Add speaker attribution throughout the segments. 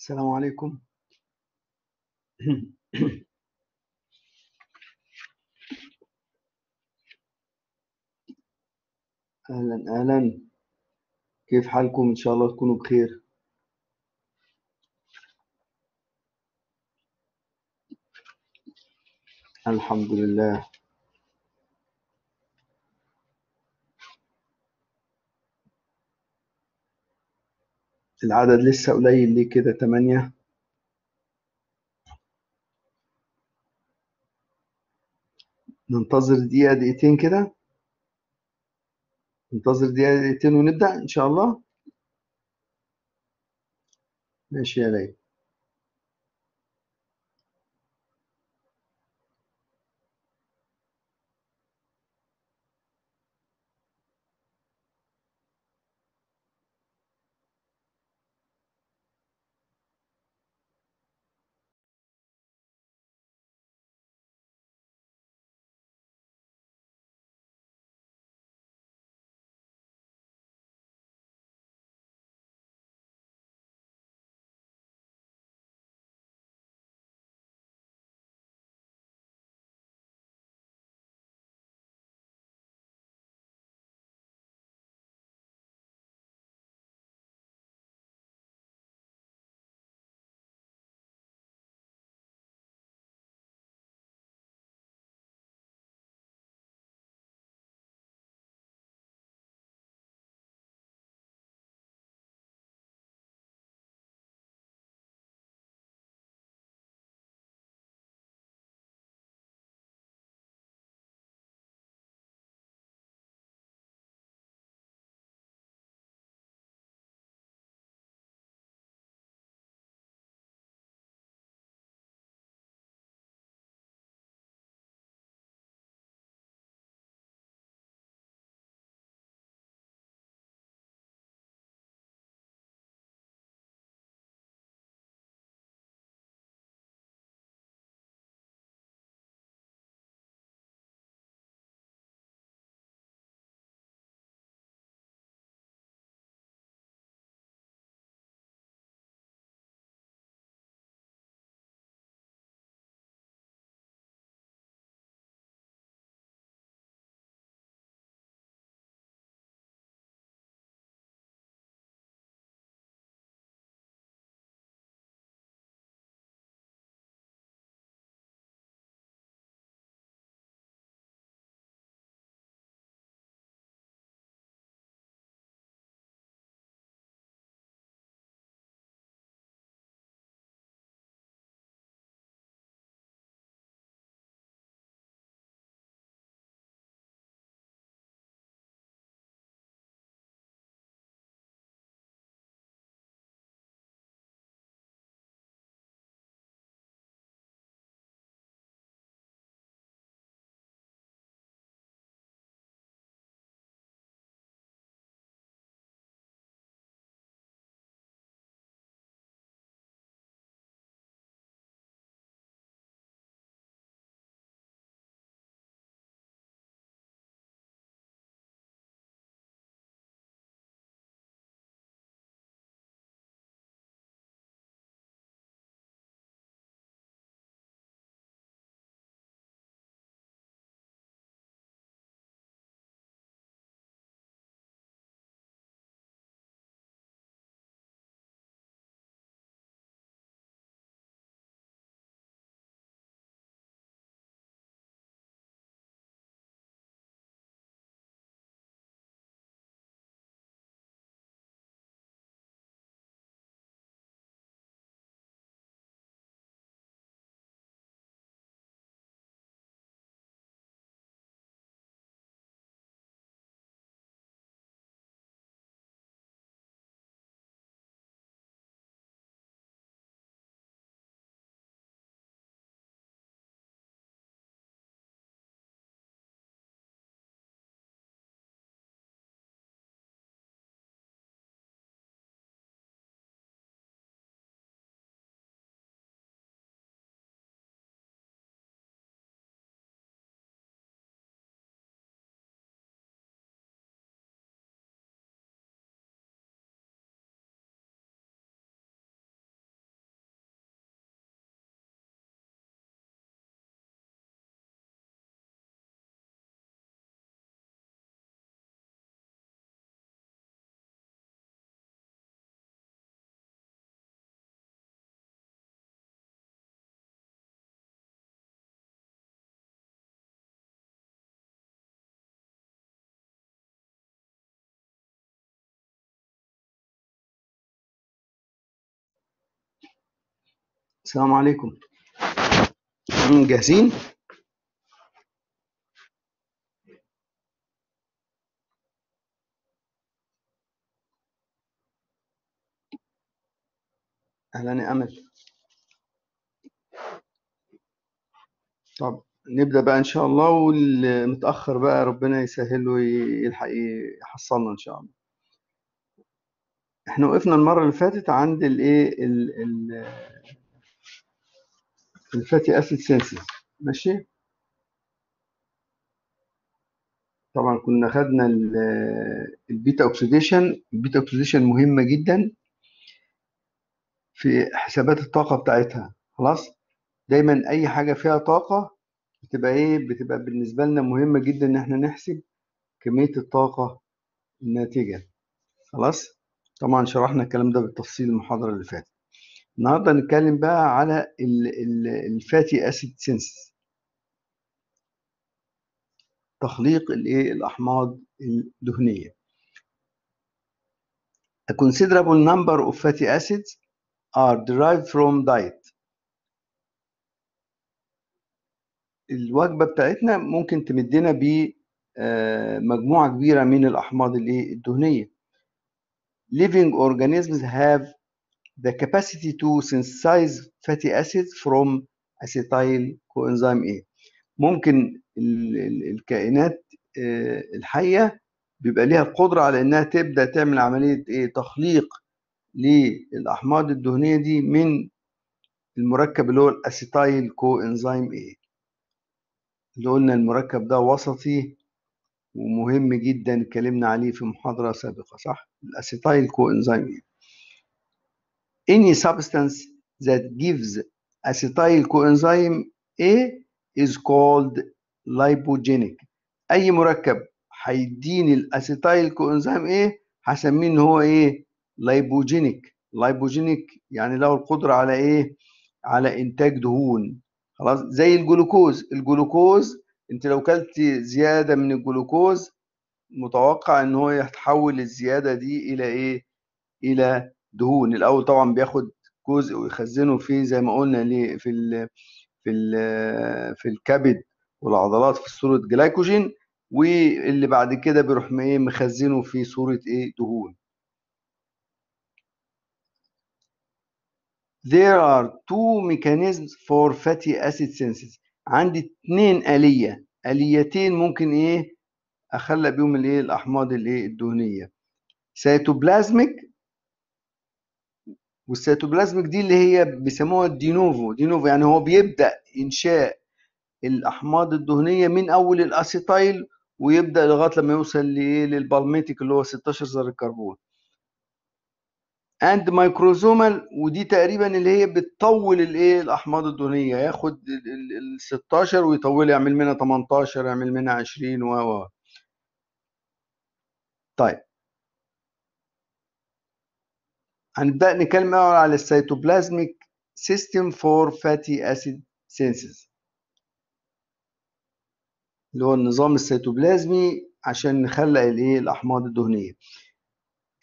Speaker 1: السلام عليكم. أهلا أهلا. كيف حالكم؟ إن شاء الله تكونوا بخير. الحمد لله. العدد لسه قليل ليه كده؟ تمانية؟ ننتظر دقيقة دقيقتين كده. ننتظر دقيقة دقيقتين ونبدأ إن شاء الله. ماشي يا ليلى. السلام عليكم. جاهزين؟ أهلا يا أمل. طب نبدأ بقى إن شاء الله والمتأخر بقى ربنا يسهل له يلحق يحصلنا إن شاء الله. إحنا وقفنا المرة اللي فاتت عند الإيه ال- ال- الفاتي fatty acid synthesis ماشي؟ طبعا كنا خدنا ال- البيتا beta oxidation. ال beta oxidation مهمة جدا في حسابات الطاقة بتاعتها. خلاص؟ دايما أي حاجة فيها طاقة بتبقى إيه؟ بتبقى بالنسبة لنا مهمة جدا إن إحنا نحسب كمية الطاقة الناتجة. خلاص؟ طبعا شرحنا الكلام ده بالتفصيل المحاضرة اللي فاتت. النهارده هنتكلم بقى على الفاتي أسيد سينسز تخليق الايه؟ الأحماض الدهنية. A considerable number of fatty acids are derived from diet. الوجبة بتاعتنا ممكن تمدنا ب آه، مجموعة كبيرة من الأحماض الايه؟ الدهنية. Living organisms have the capacity to synthesize fatty acids from acetyl coenzyme A. ممكن ال- ال- الكائنات آه، الحية بيبقى ليها القدرة على إنها تبدأ تعمل عملية إيه؟ تخليق للأحماض الدهنية دي من المركب اللي هو ال acetyl coenzyme A اللي قلنا المركب ده وسطي ومهم جدا اتكلمنا عليه في محاضرة سابقة صح؟ ال acetyl coenzyme A any substance that gives acetyl coenzyme A is called lipogenic. أي مركب هيديني ال acetyl coenzyme A هسميه إن هو إيه؟ lipogenic lipogenic يعني له القدرة على إيه؟ على إنتاج دهون. خلاص؟ زي الجلوكوز. الجلوكوز أنت لو كلت زيادة من الجلوكوز متوقع إن هو يتحول الزيادة دي إلى إيه؟ إلى دهون. الأول طبعا بياخد جزء ويخزنه في زي ما قلنا ليه في ال في ال في الكبد والعضلات في صورة جلايكوجين واللي بعد كده بيروح إيه مخزنه في صورة إيه دهون. There are two mechanisms for fatty acid synthesis. عندي اتنين آلية. آليتين ممكن إيه أخلق بيهم الإيه الأحماض الإيه الدهنية. cytoplasmic وال cytoplasmic دي اللي هي بيسموها ال de novo de novo يعني هو بيبدأ إنشاء الأحماض الدهنية من أول ال acetyl ويبدأ لغاية لما يوصل لايه لل palmitic اللي هو 16 ذرة كربون. and microsomal ودي تقريبا اللي هي بتطول الإيه؟ الأحماض الدهنية. ياخد ال 16 ويطولها يعمل منها 18 يعمل منها 20 و و. طيب. هنبدأ نتكلم أول على ال cytoplasmic system for fatty acid synthesis اللي هو النظام السيتوبلازمي عشان نخلق الإيه؟ الأحماض الدهنية.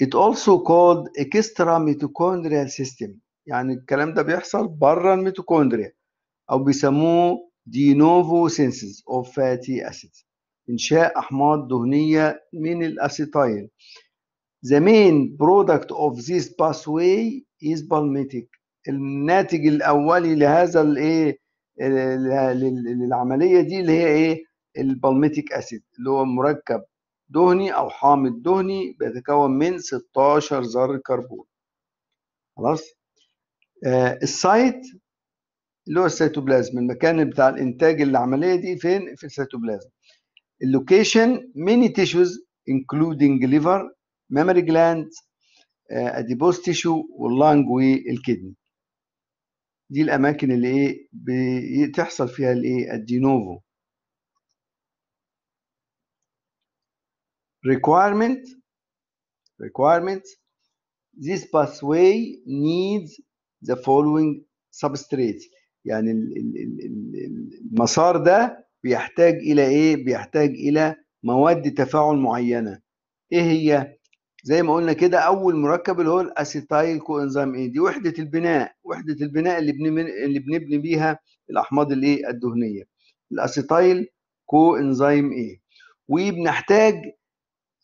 Speaker 1: It also called extra mitochondrial system. يعني الكلام ده بيحصل بره الميتوكوندريا أو بيسموه de novo synthesis of fatty acids. إنشاء أحماض دهنية من الأسيتايل. The main product of this pathway is palmitic. الناتج الأولي لهذا الإيه للعملية دي اللي هي إيه؟ ال palmitic acid اللي هو مركب دهني أو حامض دهني بيتكون من 16 ذرة كربون. خلاص؟ آه ال site اللي هو السيتوبلازم المكان بتاع الإنتاج العملية دي فين؟ في السيتوبلازم. ال location many tissues including liver mammary gland adipose tissue وال lung وال kidney دي الأماكن اللي إيه بتحصل فيها الإيه؟ الدينوفو requirement requirement this pathway needs the following substrates. يعني المسار ده بيحتاج إلى إيه؟ بيحتاج إلى مواد تفاعل معينة. إيه هي؟ زي ما قلنا كده أول مركب اللي هو الأسيتايل كو انزيم إيه؟ دي وحدة البناء وحدة البناء اللي بنبني اللي بنبني بيها الأحماض الايه الدهنية. ال acetyl coenzyme A؟ وبنحتاج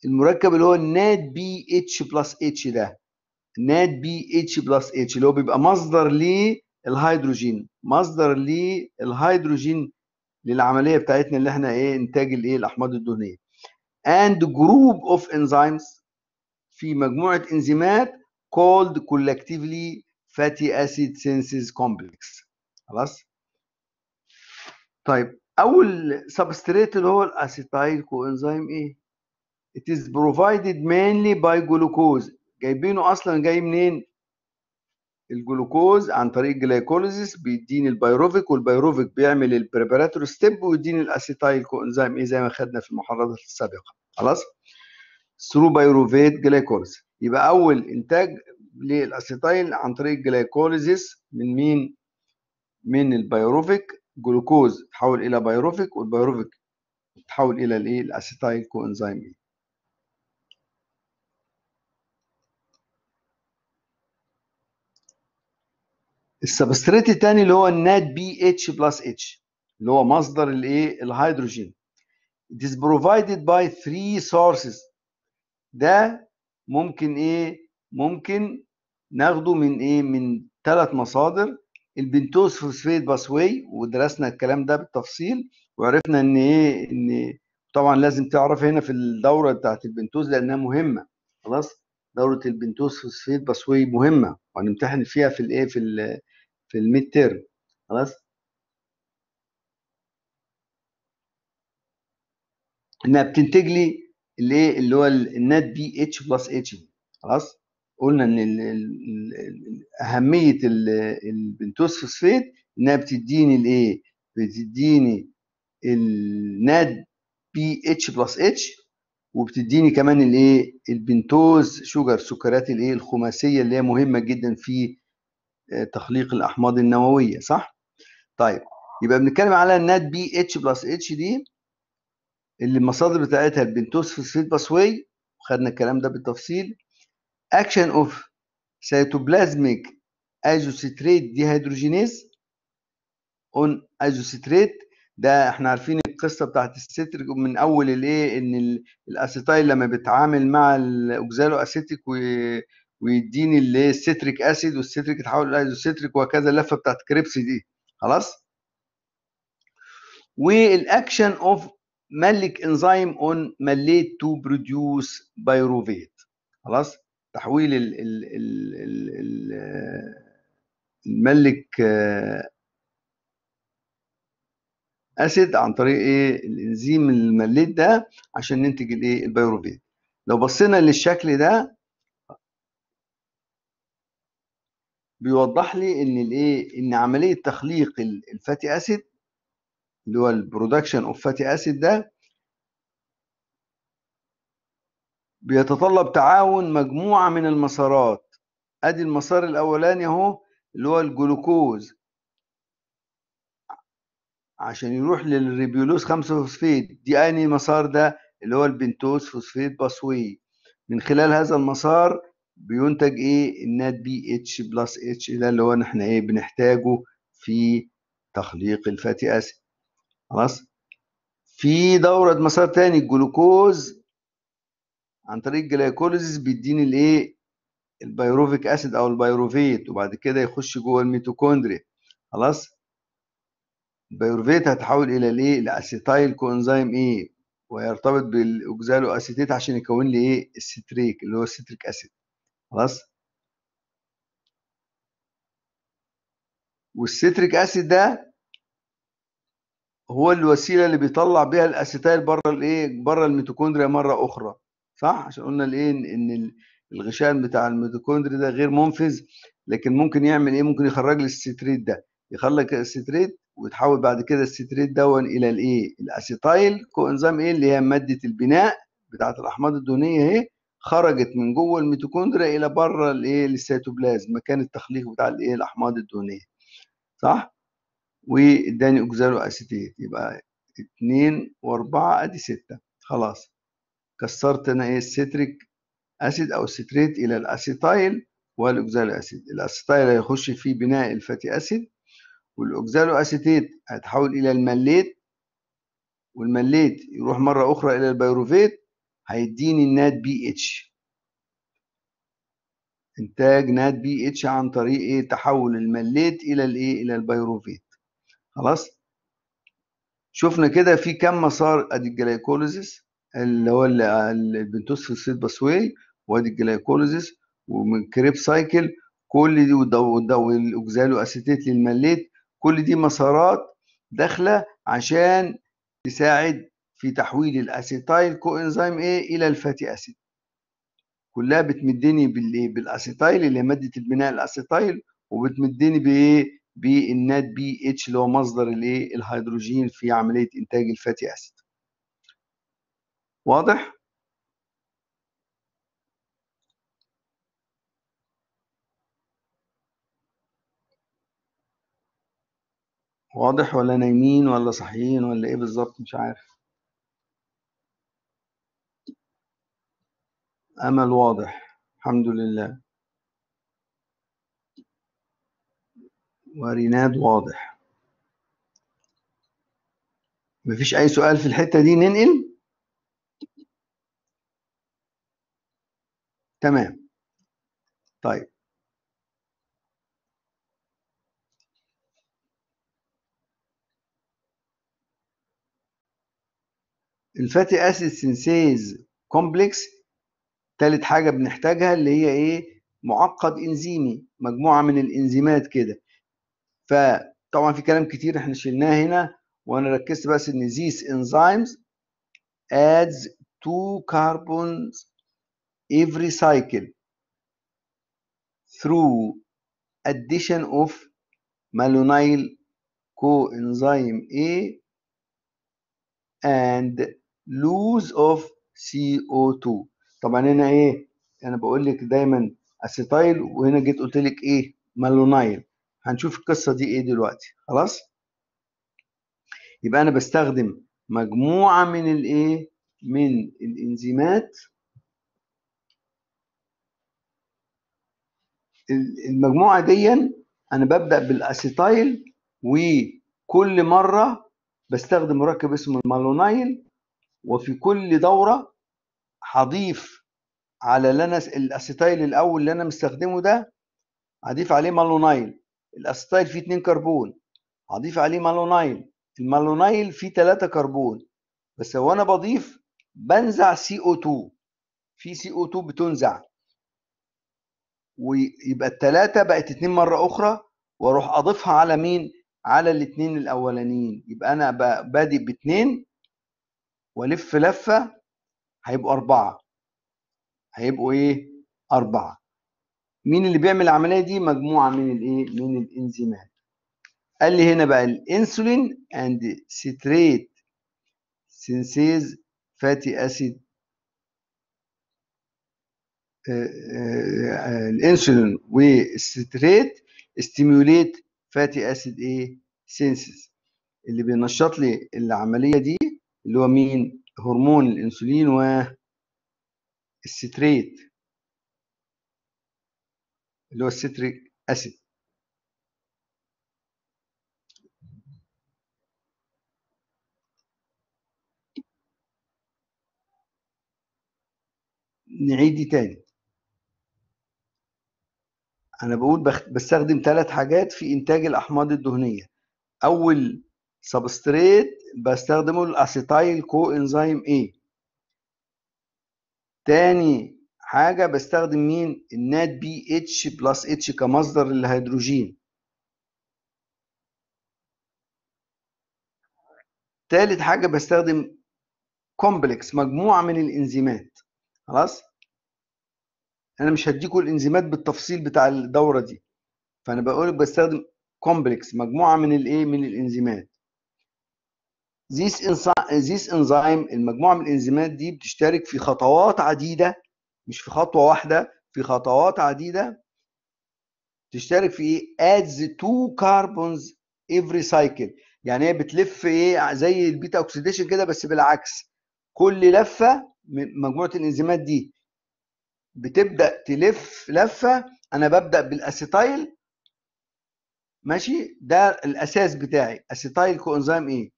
Speaker 1: المركب اللي هو ال NADPH plus H ده. NADPH plus H اللي هو بيبقى مصدر للهيدروجين. مصدر للهيدروجين للعملية بتاعتنا اللي إحنا إيه؟ إنتاج الإيه؟ الأحماض الدهنية. And group of enzymes في مجموعة إنزيمات called collectively fatty acid synthesis complex. خلاص؟ طيب أول substrate اللي هو ال acetyl coenzyme A؟ It is provided mainly by glucose. جايبينه أصلا جاي منين؟ الجلوكوز عن طريق glycolysis بيديني ال pyruvic وال pyruvic بيعمل ال preparatory step ويديني ال acetyl coenzyme A؟ زي ما خدنا في المحاضرات السابقة. خلاص؟ through pyruvate glycolysis يبقى أول إنتاج لل acetyl عن طريق glycolysis من مين؟ من البيروفيك جلوكوز تحول إلى pyruvic وال pyruvic تحول إلى الإيه؟ ال acetyl coenzyme A ال substrate الثاني اللي هو ال NADPH plus H اللي هو مصدر الإيه؟ الهيدروجين. It is provided by three sources. ده ممكن إيه؟ ممكن ناخده من إيه؟ من ثلاث مصادر ال pentose phosphate pathway ودرسنا الكلام ده بالتفصيل وعرفنا إن إيه؟ إن طبعا لازم تعرف هنا في الدورة بتاعت البنتوز لأنها مهمة. خلاص؟ دورة ال pentose phosphate pathway مهمة وهنمتحن فيها في الإيه؟ في ال في ال midterm خلاص؟ إنها بتنتج لي الايه اللي هو ال NADPH plus H خلاص؟ قلنا إن ال ال ال أهمية ال pentose phosphate إنها بتديني الايه بتديني ال NADPH plus H وبتديني كمان الايه ال pentose sugar سكريات الايه الخماسية اللي هي مهمة جدا في تخليق الأحماض النووية صح؟ طيب يبقى بنتكلم على ال NADPH plus H دي. اللي المصادر بتاعتها ال pentose phosphate pathway وخدنا الكلام ده بالتفصيل. action of cytoplasmic isocitrate dehydrogenase on isocitrate ده إحنا عارفين القصة بتاعت الستريك من أول الإيه إن ال acetyl لما بيتعامل مع ال oxaloacetic ويديني اللي هي ال citric acid وال citric يتحول ل isocitric وهكذا اللفة بتاعت Krebs دي. خلاص؟ وال action of malic enzyme on malate to produce pyruvate. خلاص؟ تحويل ال ال ال ال ال malic acid عن طريق إيه؟ الإنزيم ال malate ده عشان ننتج الإيه؟ ال pyruvate لو بصينا للشكل ده بيوضح لي إن الإيه؟ إن عملية تخليق ال fatty acid اللي هو ال production of fatty acid ده بيتطلب تعاون مجموعة من المسارات. أدي المسار الأولاني أهو اللي هو الجلوكوز. عشان يروح لل ribulose 5 فوسفيت. دي أنهي مسار ده؟ اللي هو ال pentose phosphate pathway. من خلال هذا المسار بينتج إيه؟ ال NADPH plus H ده اللي هو إحنا إيه؟ بنحتاجه في تخليق ال fatty acid خلاص؟ في دورة مسار تاني الجلوكوز عن طريق ال glycolysis بيديني الايه؟ ال pyruvic acid أو ال pyruvate وبعد كده يخش جوه الميتوكوندريا. خلاص؟ ال pyruvate هتحول إلى الايه؟ ال acetyl coenzyme A ويرتبط بال oxaloacetate عشان يكون لي إيه؟ الستريك اللي هو ال citric acid. خلاص؟ وال citric acid ده هو الوسيلة اللي بيطلع بيها ال acetyl بره الإيه؟ بره الميتوكوندريا مرة أخرى صح؟ عشان قلنا الإيه؟ ان الغشاء بتاع الميتوكوندريا ده غير منفذ لكن ممكن يعمل إيه؟ ممكن يخرج لي ال citrate ده. يخرج ال citrate ويتحول بعد كده ال citrate ده إلى الإيه؟ ال acetyl coenzyme A؟ اللي هي مادة البناء بتاعة الأحماض الدهنية أهي خرجت من جوه الميتوكوندريا إلى بره الإيه؟ السيتوبلازم مكان التخليق بتاع الإيه؟ الأحماض الدهنية صح؟ واداني oxaloacetate يبقى 2 و4 أدي 6 خلاص. كسرت أنا إيه الستريك acid أو ال citrate إلى ال acetyl وال oxalo acid ال acetyl هيخش في بناء ال fatty acid وال oxaloacetate هيتحول إلى ال malate وال malate يروح مرة أخرى إلى ال pyruvate هيديني ال NADPH. إنتاج NADPH عن طريق إيه تحول ال malate إلى الإيه إلى ال pyruvate خلاص؟ شفنا كده في كم مسار آدي ال glycolysis اللي هو ال pentose phosphate pathway وآدي ال glycolysis ومن Krebs cycle. كل دي وال oxaloacetate لل malate كل دي مسارات داخلة عشان تساعد في تحويل ال acetyl coenzyme A إلى ال fatty acid. كلها بتمدني بالايه بال acetyl اللي هي مادة البناء ال acetyl وبتمدني بإيه؟ بال NADPH اللي هو مصدر الايه الهيدروجين في عملية إنتاج ال fatty acid. واضح؟ واضح ولا نايمين ولا صاحيين ولا إيه بالظبط؟ مش عارف. أمل واضح. الحمد لله. وريناد واضح. مفيش أي سؤال في الحتة دي ننقل؟ تمام. طيب. ال fatty acid synthase complex تالت حاجة بنحتاجها اللي هي إيه؟ معقد إنزيمي مجموعة من الإنزيمات كده. فطبعا في كلام كتير إحنا شلناه هنا وأنا ركزت بس إن these enzymes adds two carbons every cycle through addition of malonyl coenzyme A and lose of CO2 طبعا هنا إيه؟ أنا بقول لك دايما acetyl وهنا جيت قلت لك إيه؟ malonyl هنشوف القصة دي إيه دلوقتي. خلاص؟ يبقى أنا بستخدم مجموعة من الايه من الإنزيمات. المجموعة دي أنا ببدأ بال acetyl وكل مرة بستخدم مركب اسمه ال malonyl وفي كل دورة هضيف على اللي أنا ال acetyl الأول اللي أنا مستخدمه ده هضيف عليه malonyl. ال acetyl فيه 2 كربون هضيف عليه malonyl ال malonyl فيه 3 كربون بس هو أنا بضيف بنزع CO2 في CO2 بتنزع. ويبقى الثلاثه بقت اتنين مرة أخرى وأروح أضيفها على مين؟ على الاثنين الأولانيين. يبقى أنا بادئ باثنين وألف لفة هيبقوا أربعة. هيبقوا إيه؟ أربعة. مين اللي بيعمل العملية دي؟ مجموعة من الإيه؟ من الإنزيمات. قال لي هنا بقى ال insulin and citrate synthesis fatty acid الإنسولين وال citrate stimulate fatty acid إيه؟ synthesis اللي بينشط لي العملية دي اللي هو مين؟ هرمون الإنسولين وال citrate اللي هو ال citric acid. نعيد دي تاني. أنا بقول بستخدم ثلاث حاجات في إنتاج الأحماض الدهنية. أول substrate بستخدمه ال acetyl coenzyme A. تاني حاجة بستخدم مين؟ ال NADPH plus H كمصدر للهيدروجين. تالت حاجة بستخدم complex مجموعة من الإنزيمات. خلاص؟ أنا مش هديكم الإنزيمات بالتفصيل بتاع الدورة دي. فأنا بقول بستخدم complex مجموعة من الإيه؟ من الإنزيمات. This enzyme المجموعة من الإنزيمات دي بتشترك في خطوات عديدة مش في خطوة واحدة في خطوات عديدة. تشترك في إيه adds two carbons every cycle. يعني هي بتلف إيه زي ال beta oxidation كده بس بالعكس. كل لفة من مجموعة الإنزيمات دي بتبدأ تلف لفة. أنا ببدأ بال acetyl ماشي؟ ده الأساس بتاعي. acetyl coenzyme A؟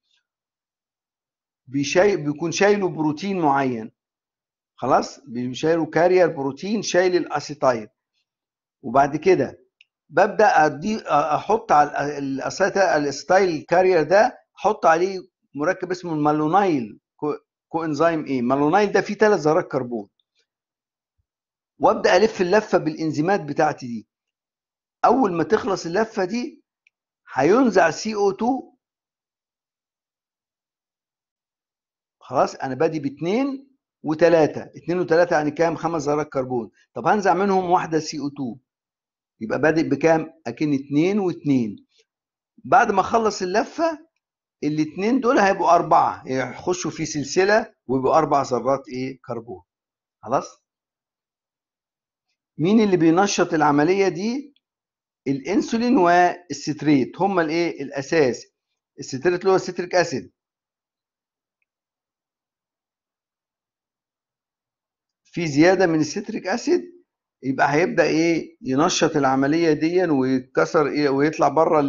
Speaker 1: بيشاي بيكون شايله بروتين معين. خلاص؟ شايله carrier protein شايل ال acetyl وبعد كده ببدأ أدي أحط على ال acetyl carrier ده أحط عليه مركب اسمه ال malonyl coenzyme A؟ malonyl ده فيه ثلاث ذرات كربون. وأبدأ ألف اللفة بالإنزيمات بتاعتي دي. أول ما تخلص اللفة دي هينزع CO2 خلاص؟ أنا بادي باثنين وثلاثه اثنين وثلاثه يعني كام؟ خمس ذرات كربون. طب هنزع منهم واحدة CO2 يبقى بادئ بكام؟ أكن اثنين واثنين بعد ما أخلص اللفة الاثنين دول هيبقوا أربعة. يخشوا في سلسلة ويبقوا أربع ذرات إيه؟ كربون. خلاص؟ مين اللي بينشط العملية دي؟ الإنسولين وال citrate. هما الإيه؟ الأساس. ال citrate اللي هو ال citric acid. في زيادة من ال citric acid يبقى هيبدأ إيه؟ ينشط العملية دي ويتكسر إيه؟ ويطلع بره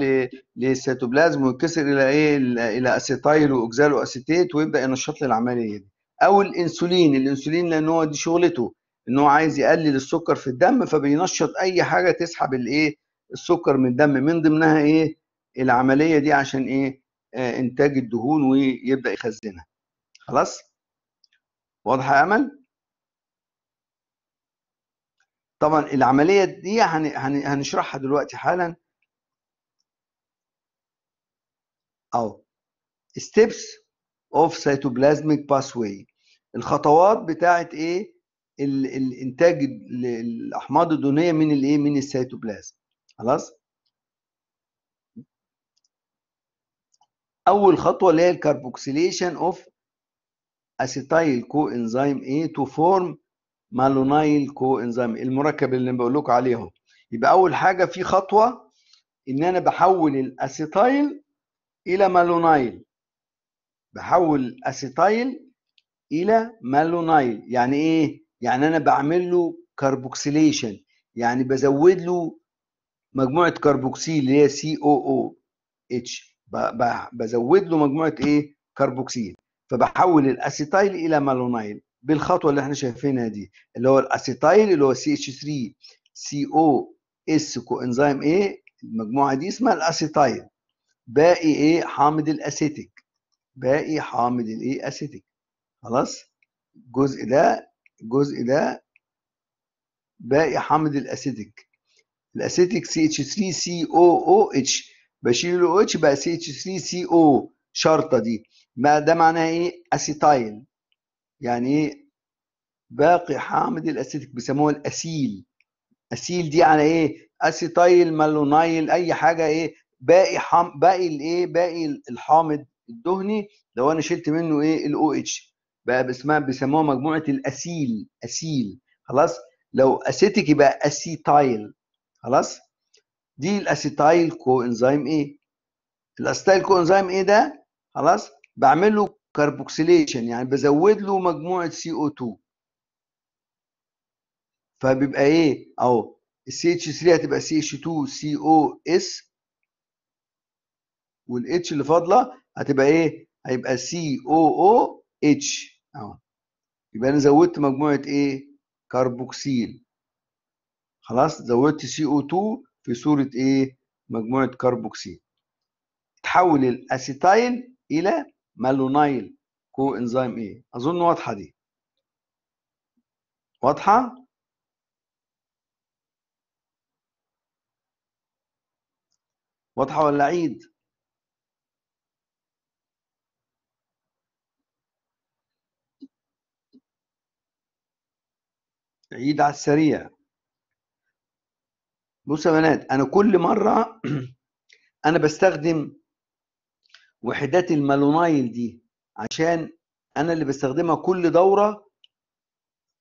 Speaker 1: للسيتوبلازم ويتكسر إلى إيه؟ إلى acetyl و oxaloacetate ويبدأ ينشط لي العملية دي. أو الإنسولين الإنسولين لأن هو دي شغلته إن هو عايز يقلل السكر في الدم فبينشط أي حاجة تسحب الايه السكر من الدم. من ضمنها إيه؟ العملية دي عشان إيه؟ آه إنتاج الدهون ويبدأ يخزنها. خلاص؟ واضحه يا أمل؟ طبعا العملية دي هنشرحها دلوقتي حالا. أو steps of cytoplasmic pathway. الخطوات بتاعت إيه؟ الإنتاج الأحماض الدهنية من الإيه؟ من السيتوبلازم خلاص؟ أول خطوة اللي هي ال carboxylation of acetyl coenzyme A to form malonyl coenzyme. المركب اللي بقول لكم عليه. اهو يبقى أول حاجة في خطوة إن أنا بحول ال acetyl إلى malonyl. بحول ال acetyl إلى malonyl. يعني إيه؟ يعني أنا بعمل له carboxylation يعني بزود له مجموعة كربوكسيل اللي هي COOH بزود له مجموعة إيه؟ كربوكسيل فبحول ال acetyl إلى malonyl. بالخطوة اللي إحنا شايفينها دي اللي هو ال acetyl اللي هو CH3 COS coenzyme A المجموعة دي اسمها ال acetyl. باقي إيه؟ حامض ال acetic. باقي حامض الإيه؟ acetic. خلاص؟ الجزء ده الجزء ده باقي حامض ال acetic. ال acetic CH3 COOH بشيل ال OH بقى CH3 CO شرطة دي. ما ده معناها إيه؟ acetyl. يعني باقي حامض ال acetic بيسموها ال acyl. acyl دي على إيه؟ acetyl malonyl أي حاجة إيه؟ باقي حام باقي الإيه؟ باقي الحامض الدهني لو أنا شلت منه إيه؟ ال OH. بقى باسمها بيسموها مجموعة ال acyl. acyl. خلاص؟ لو acetic يبقى acetyl. خلاص؟ دي ال acetyl coenzyme A؟ ال acetyl coenzyme A ده؟ خلاص؟ بعمل له carboxylation يعني بزود له مجموعة CO2 فبيبقى إيه؟ أهو ال CH3 هتبقى سي اتش 2 سي أو اس وال H اللي فاضلة هتبقى إيه؟ هيبقى COOH أهو يبقى أنا زودت مجموعة إيه؟ كربوكسيل خلاص زودت CO2 في صورة إيه؟ مجموعة كربوكسيل تحول ال acetyl إلى malonyl coenzyme A؟ أظن واضحة دي. واضحة؟ واضحة ولا عيد؟ عيد على السريع. بصوا يا بنات أنا كل مرة أنا بستخدم وحدات ال malonyl دي عشان أنا اللي بستخدمها كل دورة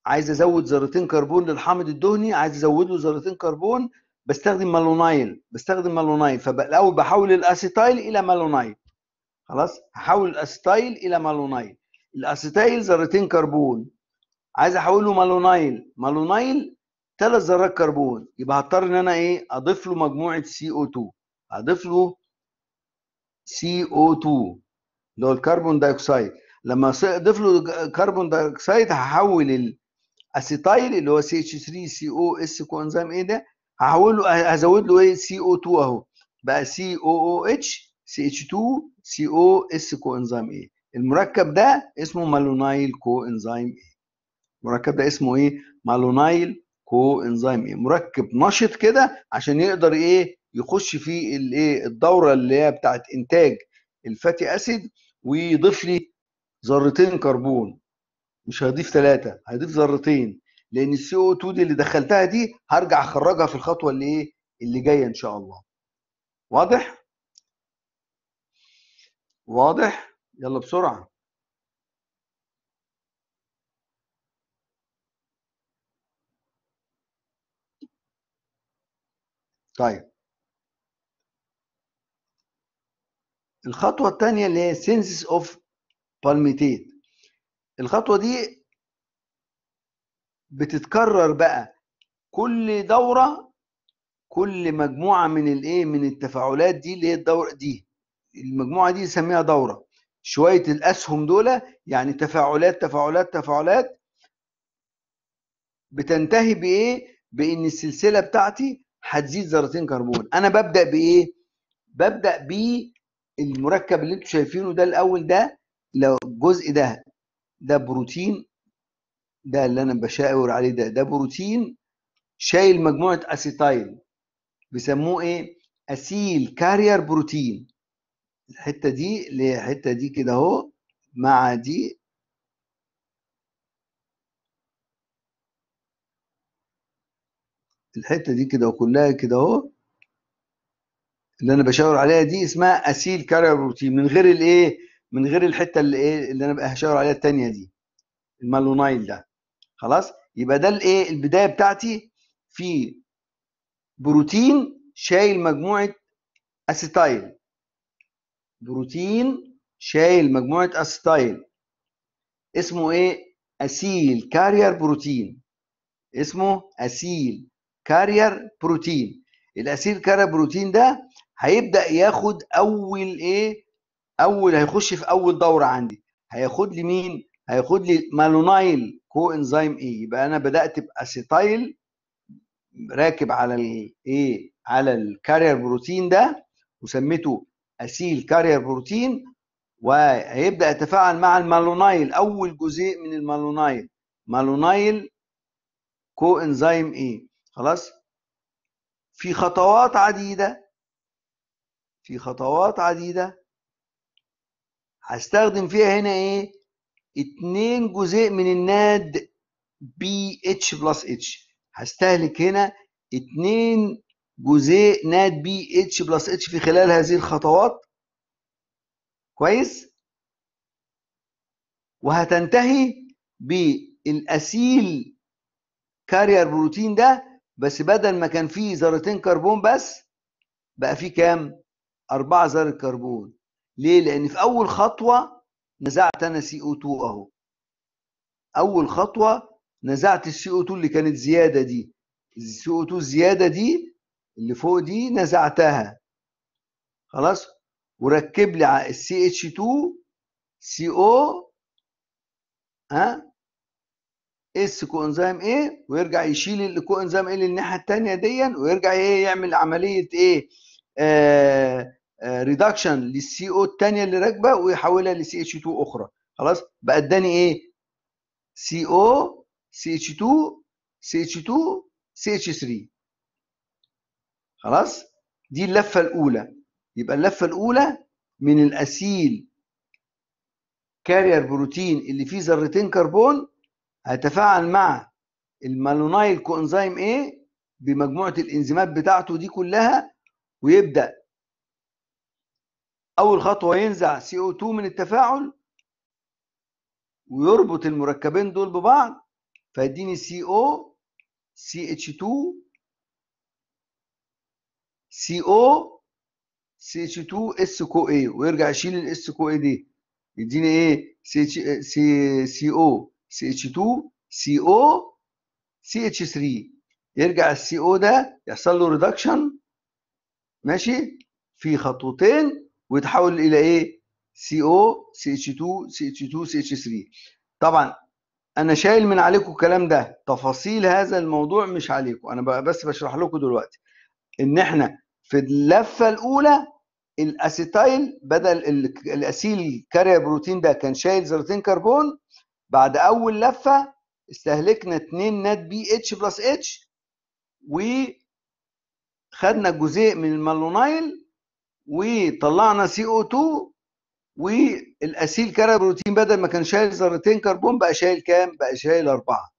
Speaker 1: عايز أزود ذرتين كربون للحامض الدهني عايز ازود له ذرتين كربون بستخدم malonyl بستخدم malonyl فالاول بحول ال acetyl إلى malonyl. خلاص؟ هحول ال acetyl إلى malonyl. ال acetyl ذرتين كربون. عايز أحوله malonyl. malonyl ثلاث ذرات كربون. يبقى هضطر إن أنا إيه؟ أضيف له مجموعة CO2 أضيف له CO2 اللي هو ال carbon dioxide لما اضيف له carbon dioxide هحول ال acetyl اللي هو CH3 COS coenzyme A ده هحوله هزود له إيه؟ CO2 أهو. بقى سي أو أو اتش سي اتش 2 سي أو اس كوانزيم إيه المركب ده اسمه malonyl coenzyme A المركب ده اسمه إيه؟ malonyl coenzyme A مركب نشط كده عشان يقدر إيه؟ يخش في الايه الدوره اللي هي بتاعت انتاج ال fatty acid ويضيف لي ذرتين كربون. مش هيضيف ثلاثة هيضيف ذرتين لأن السي أو 2 دي اللي دخلتها دي هرجع أخرجها في الخطوة اللي إيه اللي جاية إن شاء الله. واضح؟ واضح؟ يلا بسرعة. طيب. الخطوة الثانية اللي هي synthesis of palmitate الخطوة دي بتتكرر بقى كل دورة كل مجموعة من الايه من التفاعلات دي اللي هي الدورة دي المجموعة دي نسميها دورة شوية الأسهم دول يعني تفاعلات تفاعلات تفاعلات بتنتهي بإيه؟ بإن السلسلة بتاعتي هتزيد ذرتين كربون أنا ببدأ بإيه؟ ببدأ بالمركب اللي أنتوا شايفينه ده الأول ده لو الجزء ده ده بروتين ده اللي أنا بشاور عليه ده ده بروتين شايل مجموعة acetyl بيسموه إيه؟ acyl carrier protein. الحتة دي اللي هي الحتة دي كده أهو مع دي. الحتة دي كده وكلها كده أهو. اللي أنا بشاور عليها دي اسمها acyl carrier protein من غير الإيه؟ من غير الحتة اللي إيه؟ اللي أنا بقى هشاور عليها الثانية دي ال malonyl ده. خلاص؟ يبقى ده الإيه؟ البداية بتاعتي في بروتين شايل مجموعة acetyl. بروتين شايل مجموعة acetyl اسمه إيه؟ acyl carrier protein. اسمه acyl carrier protein. ال acyl carrier protein ده هيبدأ ياخد أول إيه؟ أول هيخش في أول دورة عندي. هياخد لي مين؟ هياخد لي malonyl coenzyme A يبقى أنا بدأت ب acetyl راكب على الايه على ال carrier protein ده وسميته acyl carrier protein وهيبدأ يتفاعل مع ال malonyl. أول جزيء من ال malonyl. malonyl coenzyme A خلاص؟ في خطوات عديدة. في خطوات عديدة. هستخدم فيها هنا إيه؟ اتنين جزيء من ال NADPH plus H هستهلك هنا اتنين جزيء NADPH plus H في خلال هذه الخطوات. كويس؟ وهتنتهي بال acyl carrier protein ده بس بدل ما كان فيه ذرتين كربون بس بقى فيه كام؟ أربعة ذرة كربون ليه؟ لأن في أول خطوة نزعت أنا CO2 أهو. أول خطوة نزعت ال CO2 اللي كانت زيادة دي. ال CO2 الزيادة دي اللي فوق دي نزعتها. خلاص؟ وركب لي السي اتش 2 سي أو ها؟ S coenzyme A ويرجع يشيل ال coenzyme A للناحية الثانية دي ويرجع إيه؟ يعمل عملية إيه؟ آه reduction لل CO الثانية اللي راكبة ويحولها ل CH2 أخرى. خلاص؟ بقى اداني إيه؟ CO سي اتش 2 سي اتش 2 سي اتش 3 خلاص؟ دي اللفة الأولى. يبقى اللفة الأولى من ال acyl carrier protein اللي فيه ذرتين كربون هيتفاعل مع ال malonyl coenzyme A بمجموعة الإنزيمات بتاعته دي كلها ويبدأ أول خطوة ينزع CO2 من التفاعل ويربط المركبين دول ببعض فيديني سي أو سي اتش 2 سي أو سي اتش 2 اس كو اي ويرجع يشيل ال S A دي. يديني إيه؟ سي اتش سي سي أو سي اتش 2 سي أو سي اتش 3 يرجع ال CO ده يحصل له reduction ماشي؟ في خطوتين ويتحول إلى إيه؟ سي أو سي اتش 2 سي اتش 2 سي اتش 3 طبعا أنا شايل من عليكم الكلام ده. تفاصيل هذا الموضوع مش عليكم. أنا بس بشرح لكم دلوقتي إن إحنا في اللفة الأولى ال acetyl بدل ال acyl carrier protein ده كان شايل ذرتين كربون بعد أول لفة استهلكنا 2 NADPH plus H وخدنا جزيء من ال malonyl وطلعنا CO2 وال acyl carrier protein بدل ما كان شايل ذرتين كربون بقى شايل كام؟ بقى شايل أربعة.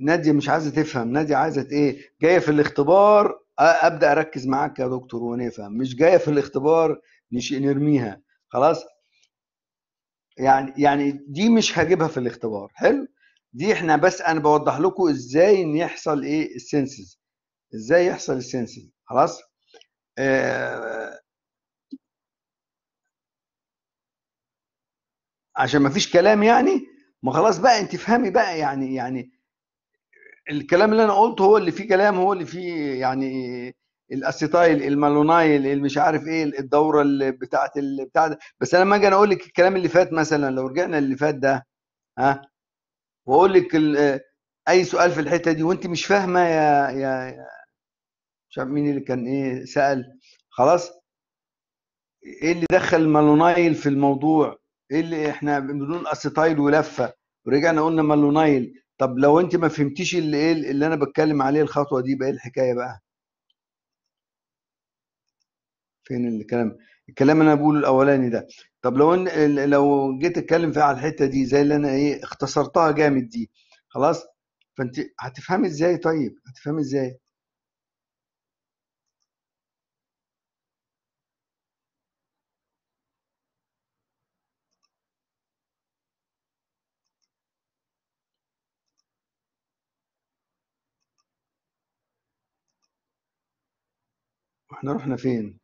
Speaker 1: نادية مش عايزة تفهم نادية عايزة إيه؟ جاية في الاختبار أبدأ أركز معاك يا دكتور ونفهم مش جاية في الاختبار مش نرميها. خلاص؟ يعني يعني دي مش هجيبها في الاختبار. حلو؟ دي إحنا بس أنا بوضح لكم إزاي إن يحصل إيه؟ ال synthesis. إزاي يحصل ال synthesis خلاص؟ آه عشان ما فيش كلام يعني؟ ما خلاص بقى انت فهمي بقى يعني يعني الكلام اللي أنا قلته هو اللي فيه كلام هو اللي فيه يعني ال acetyl ال malonyl اللي مش عارف إيه الدورة اللي بتاعت اللي بتاع ده. بس أنا لما أجي أقول لك الكلام اللي فات مثلا لو رجعنا اللي فات ده ها؟ وأقول لك أي سؤال في الحتة دي وأنت مش فاهمة يا يا مش عارف مين اللي كان إيه سأل. خلاص؟ إيه اللي دخل ال malonyl في الموضوع؟ إيه اللي إحنا بدون acetyl ولفة؟ ورجعنا قلنا malonyl. طب لو أنت ما فهمتيش اللي إيه اللي أنا بتكلم عليه الخطوة دي بقى إيه الحكاية بقى؟ فين الكلام؟ الكلام اللي أنا بقوله الأولاني ده. طب لو إن لو جيت أتكلم فيها على الحتة دي زي اللي أنا إيه اختصرتها جامد دي. خلاص؟ فأنت هتفهمي إزاي طيب؟ هتفهمي إزاي؟ إحنا رحنا فين؟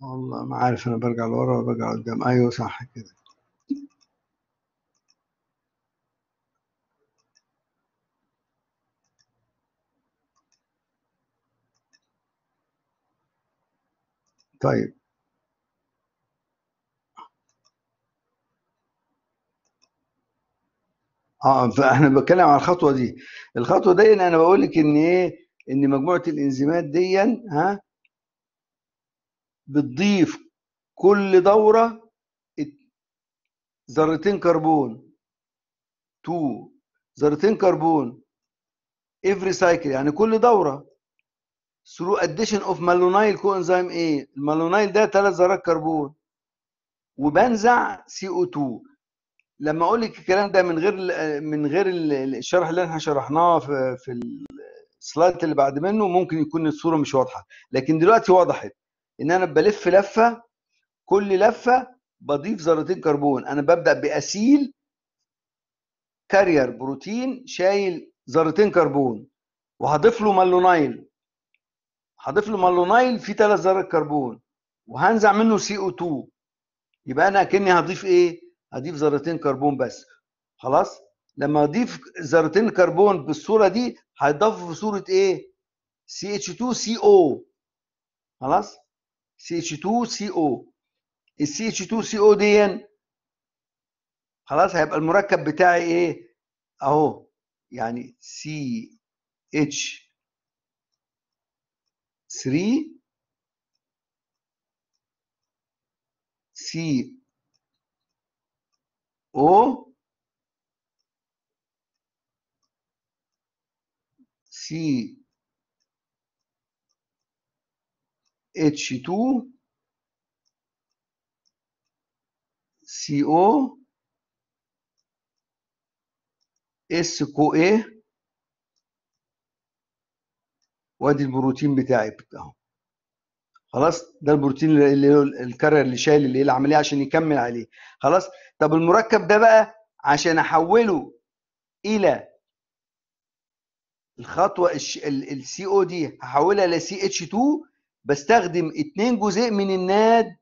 Speaker 1: والله ما عارف أنا برجع لورا ولا برجع قدام أيوه صح كده. طيب. آه فاحنا بنتكلم على الخطوة دي. الخطوة دي أنا بقول لك إن إيه؟ إن مجموعة الإنزيمات دي ها بتضيف كل دورة ذرتين كربون 2 ذرتين كربون every cycle يعني كل دورة. Through addition of malonyl coenzyme A. ال malonyl ده ثلاث ذرات كربون. وبنزع CO2 لما أقول لك الكلام ده من غير من غير الشرح اللي إحنا شرحناه في في ال slide اللي بعد منه ممكن يكون الصورة مش واضحة. لكن دلوقتي وضحت إن أنا بلف لفة كل لفة بضيف ذرتين كربون. أنا ببدأ ب acyl carrier protein شايل ذرتين كربون. وهضيف له malonyl هضيف له malonyl فيه ثلاث ذرات كربون وهنزع منه CO 2 يبقى أنا كأني هضيف إيه؟ هضيف ذرتين كربون بس. خلاص؟ لما أضيف ذرتين كربون بالصورة دي هيضاف في صورة إيه؟ CH 2 CO خلاص؟ CH 2 CO ال CH 2 CO دي خلاص؟ هيبقى المركب بتاعي إيه؟ أهو يعني سي اتش 3 سي أو سي اتش 2 CO S CoA وادي البروتين بتاعي اهو. خلاص؟ ده البروتين اللي هو ال carrier اللي شايل اللي العملية عشان يكمل عليه. خلاص؟ طب المركب ده بقى عشان احوله إلى الخطوة ال CO دي هحولها ل CH 2 بستخدم اتنين جزيء من ال NAD.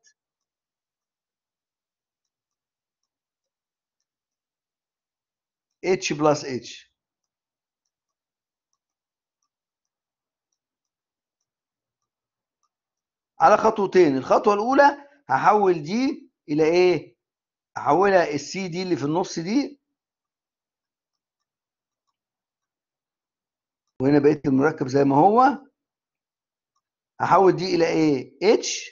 Speaker 1: H plus H على خطوتين. الخطوة الأولى هحول دي إلى إيه؟ هحولها ال C دي اللي في النص دي. وهنا بقيت المركب زي ما هو. هحول دي إلى إيه؟ H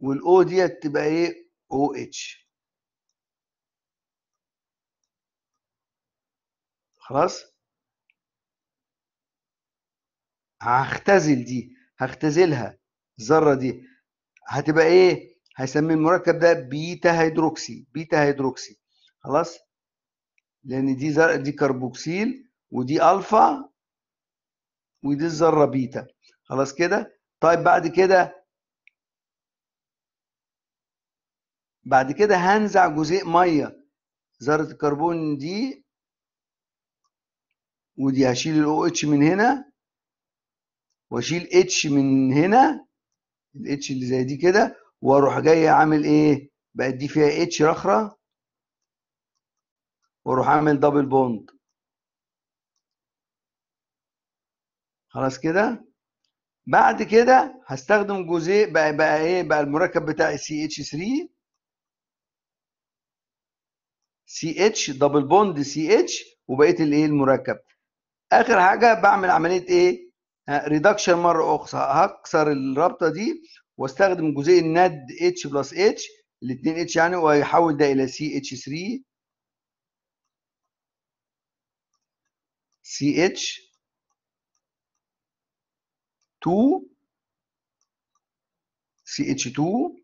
Speaker 1: وال O ديت تبقى إيه؟ OH خلاص؟ هختزل دي هختزلها. الذره دي هتبقى إيه؟ هيسمي المركب ده beta hydroxy beta hydroxy. خلاص؟ لأن دي زر... دي كربوكسيل ودي ألفا ودي الذرة بيتا. خلاص كده؟ طيب بعد كده؟ بعد كده هنزع جزيء مية. ذرة الكربون دي ودي هشيل ال OH من هنا. واشيل اتش من هنا الاتش اللي زي دي كده وأروح جاي عامل إيه؟ بقت دي فيها H رخرة. وأروح اعمل double bond خلاص كده؟ بعد كده هستخدم جزيء بقى بقى إيه؟ بقى المركب بتاعي CH 3 CH double bond CH وبقيه الايه المركب. آخر حاجة بعمل عملية إيه؟ reduction مرة أخرى. هكسر الرابطة دي واستخدم جزيء ال NADH plus H الاثنين H يعني ويحول ده إلى سي اتش 3 سي اتش 2 سي اتش 2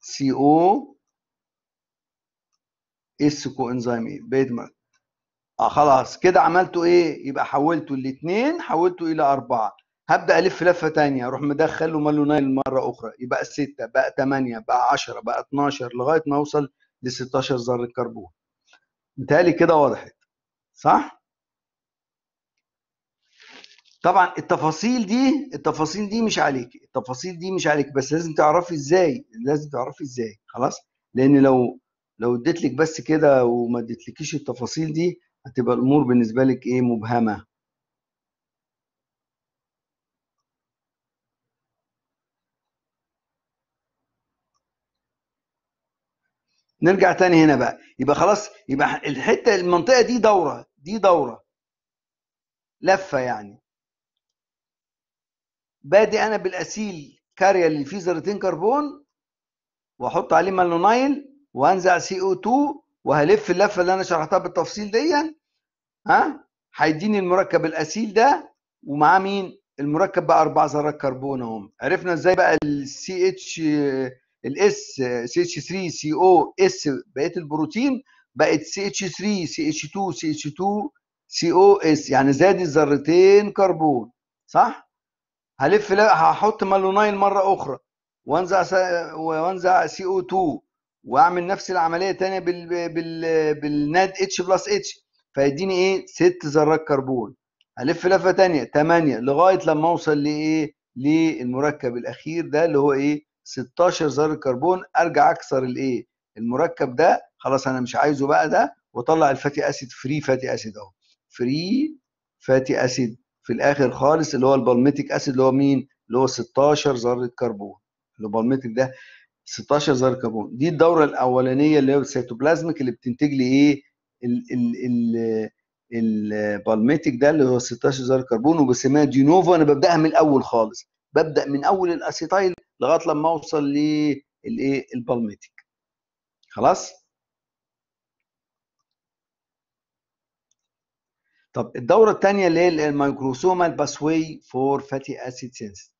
Speaker 1: CO S coenzyme A بيدمر آه خلاص. كده عملته إيه؟ يبقى حولته الاثنين حولته إلى أربعة. هبدأ ألف لفة ثانية أروح مدخله malonyl مرة أخرى. يبقى 6 بقى 8 بقى 10 بقى 12 لغاية ما أوصل ل 16 ذرة كربون. متهيألي كده وضحت. صح؟ طبعا التفاصيل دي التفاصيل دي مش عليك. التفاصيل دي مش عليك. بس لازم تعرفي إزاي لازم تعرفي إزاي. خلاص؟ لأن لو لو اديت لك بس كده وما اديتلكيش التفاصيل دي هتبقى الأمور بالنسبة لك إيه؟ مبهمة. نرجع تاني هنا بقى. يبقى خلاص يبقى الحتة المنطقة دي دورة دي دورة. لفة يعني. بادي أنا بال acyl carrier اللي فيه ذرتين كربون وأحط عليه malonyl وانزع CO 2 وهلف اللفة اللي أنا شرحتها بالتفصيل دي ها؟ هيديني المركب ال acyl ده ومعاه مين؟ المركب بقى أربع ذرات كربون اهم عرفنا إزاي بقى ال CH ال S CH 3 CO S بقية البروتين بقت سي اتش 3 سي اتش 2 سي اتش 2 سي أو اس يعني زادت ذرتين كربون. صح؟ هلف هحط malonyl مرة أخرى. وانزع وانزع CO 2 واعمل نفس العملية تانية بال بال بال NADH plus H فيديني إيه؟ ست ذرات كربون. هلف لفة تانية 8 لغاية لما أوصل لإيه؟ للمركب الأخير ده اللي هو إيه؟ 16 ذرة كربون. أرجع أكسر الإيه؟ المركب ده. خلاص أنا مش عايزه بقى ده. وأطلع ال fatty acid free fatty acid أهو. free fatty acid في الآخر خالص اللي هو ال palmitic acid اللي هو مين؟ اللي هو 16 ذرة كربون. ال palmitic ده 16 ذره كربون دي الدورة الأولانية اللي هي ال cytoplasmic اللي بتنتج لي إيه؟ ال ال ال ال palmitic ده اللي هو 16 ذره كربون وبسميها de novo أنا ببدأها من الأول خالص. ببدأ من أول ال acetyl لغاية لما أوصل للايه ال palmitic خلاص؟ طب الدورة الثانية اللي هي ال microsomal pathway for fatty acid synthesis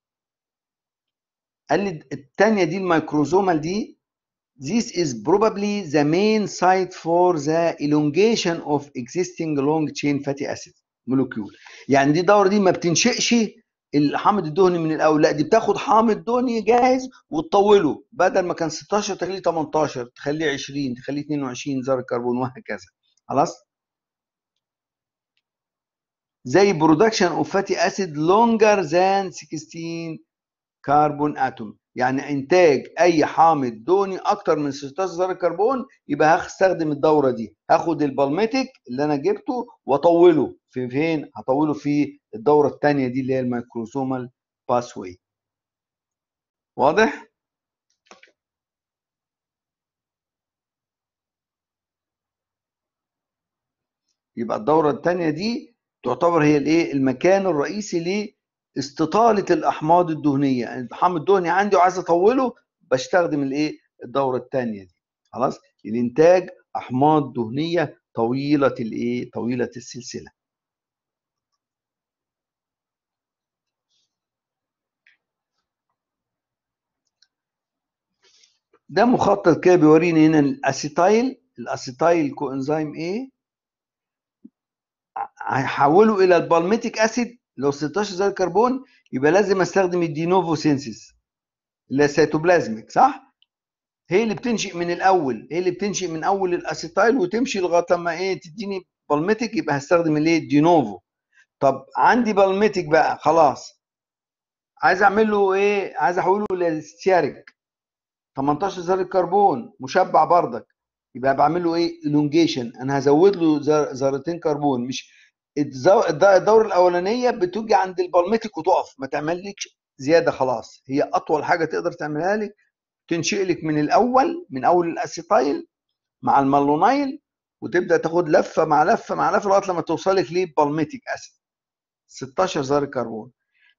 Speaker 1: قال لي الثانية دي ال microsomal دي This is probably the main site for the elongation of existing long chain fatty acid molecule. يعني دي الدورة دي ما بتنشئش الحامض الدهني من الأول لا دي بتاخد حامض دهني جاهز وتطوله بدل ما كان 16 تخليه 18 تخليه 20 تخليه 22 ذره كربون وهكذا خلاص زي production of fatty acid longer than 16 carbon atom. يعني إنتاج أي حامض دهني أكتر من 16 ذرة كربون يبقى هستخدم الدورة دي. هاخد ال palmitic اللي أنا جبته وأطوله. في فين؟ هطوله في الدورة الثانية دي اللي هي ال microsomal pathway واضح؟ يبقى الدورة الثانية دي تعتبر هي الإيه؟ المكان الرئيسي لاستطاله الأحماض الدهنية. الحامض الدهني عندي وعايز أطوله بستخدم الإيه؟ الدورة الثانية دي. خلاص؟ الإنتاج أحماض دهنية طويلة الإيه؟ طويلة السلسلة. ده مخطط كده بيوريني هنا الأسيتايل. الأسيتايل كوإنزيم إيه؟ هيحوله إلى ال palmitic acid لو 16 ذرة كربون يبقى لازم أستخدم ال de novo synthesis اللي صح؟ هي اللي بتنشئ من الأول هي اللي بتنشئ من أول ال acetyl وتمشي لغاية ما إيه تديني palmitic يبقى هستخدم الايه ال de novo طب عندي palmitic بقى خلاص. عايز أعمل له إيه؟ عايز أحوله لل stearic. 18 ذره كربون مشبع بردك يبقى بعمل له إيه؟ elongation أنا هزود له ذرتين كربون مش الدورة الأولانية بتيجي عند ال palmitic وتقف ما تعملكش زيادة خلاص. هي أطول حاجة تقدر تعملها لك تنشئ لك من الأول من أول ال acetyl مع ال malonyl وتبدأ تاخد لفة مع لفة مع لفة لغاية لما توصلك لل palmitic acid. 16 ذره كربون.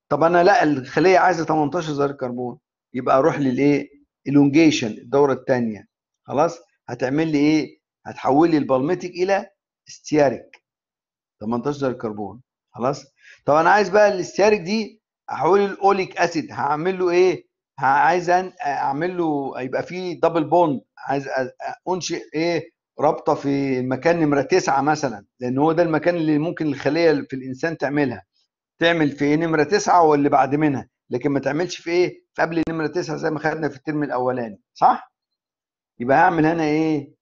Speaker 1: طب أنا لا الخلية عايزة 18 ذره كربون. يبقى أروح للإيه؟ elongation الدورة الثانية خلاص؟ هتعمل لي إيه؟ هتحول لي ال palmitic إلى stearic 18 ذره كربون. خلاص؟ طب أنا عايز بقى ال stearic دي احول ال oleic acid. هعمل له إيه؟ عايز أعمل له يبقى فيه double bond عايز أنشئ إيه؟ رابطة في مكان نمرة تسعة مثلا. لأن هو ده المكان اللي ممكن الخلية في الإنسان تعملها. تعمل في نمرة تسعة واللي بعد منها. لكن ما تعملش في إيه؟ قبل نمرة تسعة زي ما خدنا في الترم الأولاني. صح؟ يبقى هعمل هنا إيه؟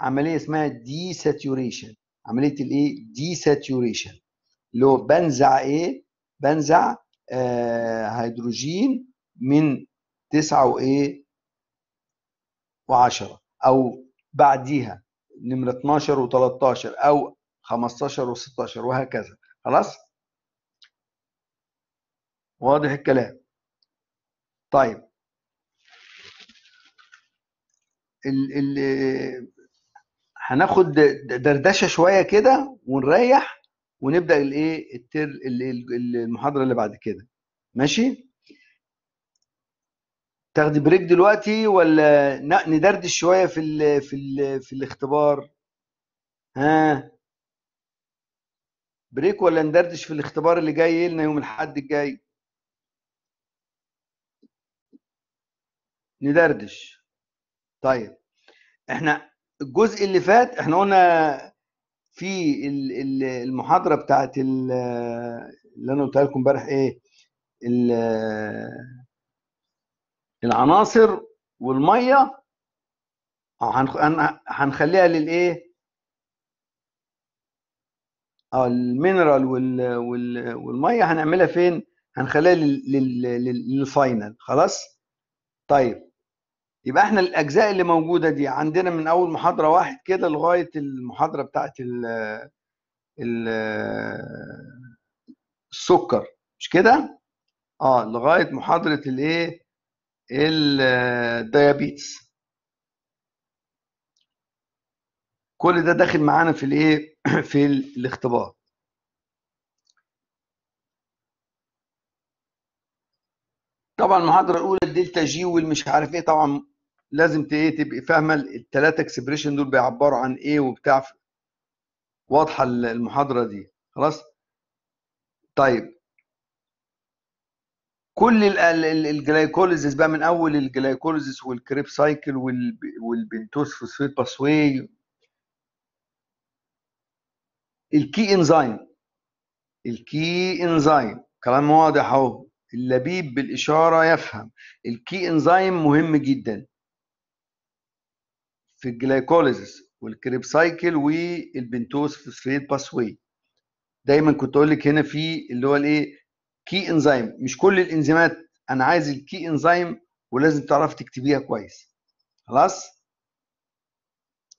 Speaker 1: عملية اسمها desaturation عملية الايه؟ de اللي هو بنزع إيه؟ بنزع آه هيدروجين من 9 وايه؟ و10 أو بعديها نمره 12 و13 أو 15 و16 وهكذا خلاص؟ واضح الكلام طيب ال ال هناخد دردشة شوية كده ونريح ونبدأ الايه التر المحاضرة اللي بعد كده. ماشي؟ تاخدي بريك دلوقتي ولا ندردش شوية في ال في ال في الاختبار؟ ها؟ بريك ولا ندردش في الاختبار اللي جاي؟ لنا يوم الأحد الجاي؟ ندردش. طيب إحنا الجزء اللي فات إحنا قلنا في المحاضرة بتاعت اللي أنا قلتها لكم امبارح إيه؟ العناصر والمية. هنخليها للإيه؟ آه ال mineral والمية هنعملها فين؟ هنخليها لل final. خلاص؟ طيب. يبقى إحنا الأجزاء اللي موجودة دي عندنا من أول محاضرة واحد كده لغاية المحاضرة بتاعت ال ال السكر مش كده؟ آه لغاية محاضرة الإيه؟ ال diabetes كل ده داخل معانا في الإيه؟ في الاختبار. طبعا المحاضرة الأولى ال delta G والمش عارف إيه طبعا لازم إيه تبقي فاهمة الثلاثه expression دول بيعبروا عن إيه وبتاع. واضحة المحاضرة دي. خلاص؟ طيب. كل ال glycolysis بقى من أول ال glycolysis وال Krebs cycle وال pentose phosphate pathway ال key enzyme. ال key enzyme. كلام واضح أهو. اللبيب بالإشارة يفهم. ال key enzyme مهم جدا في ال glycolysis وال Krebs cycle وال pentose phosphate pathway دايما كنت أقول لك هنا في اللي هو الإيه؟ key enzyme. مش كل الإنزيمات أنا عايز ال key enzyme ولازم تعرف تكتبيها كويس. خلاص؟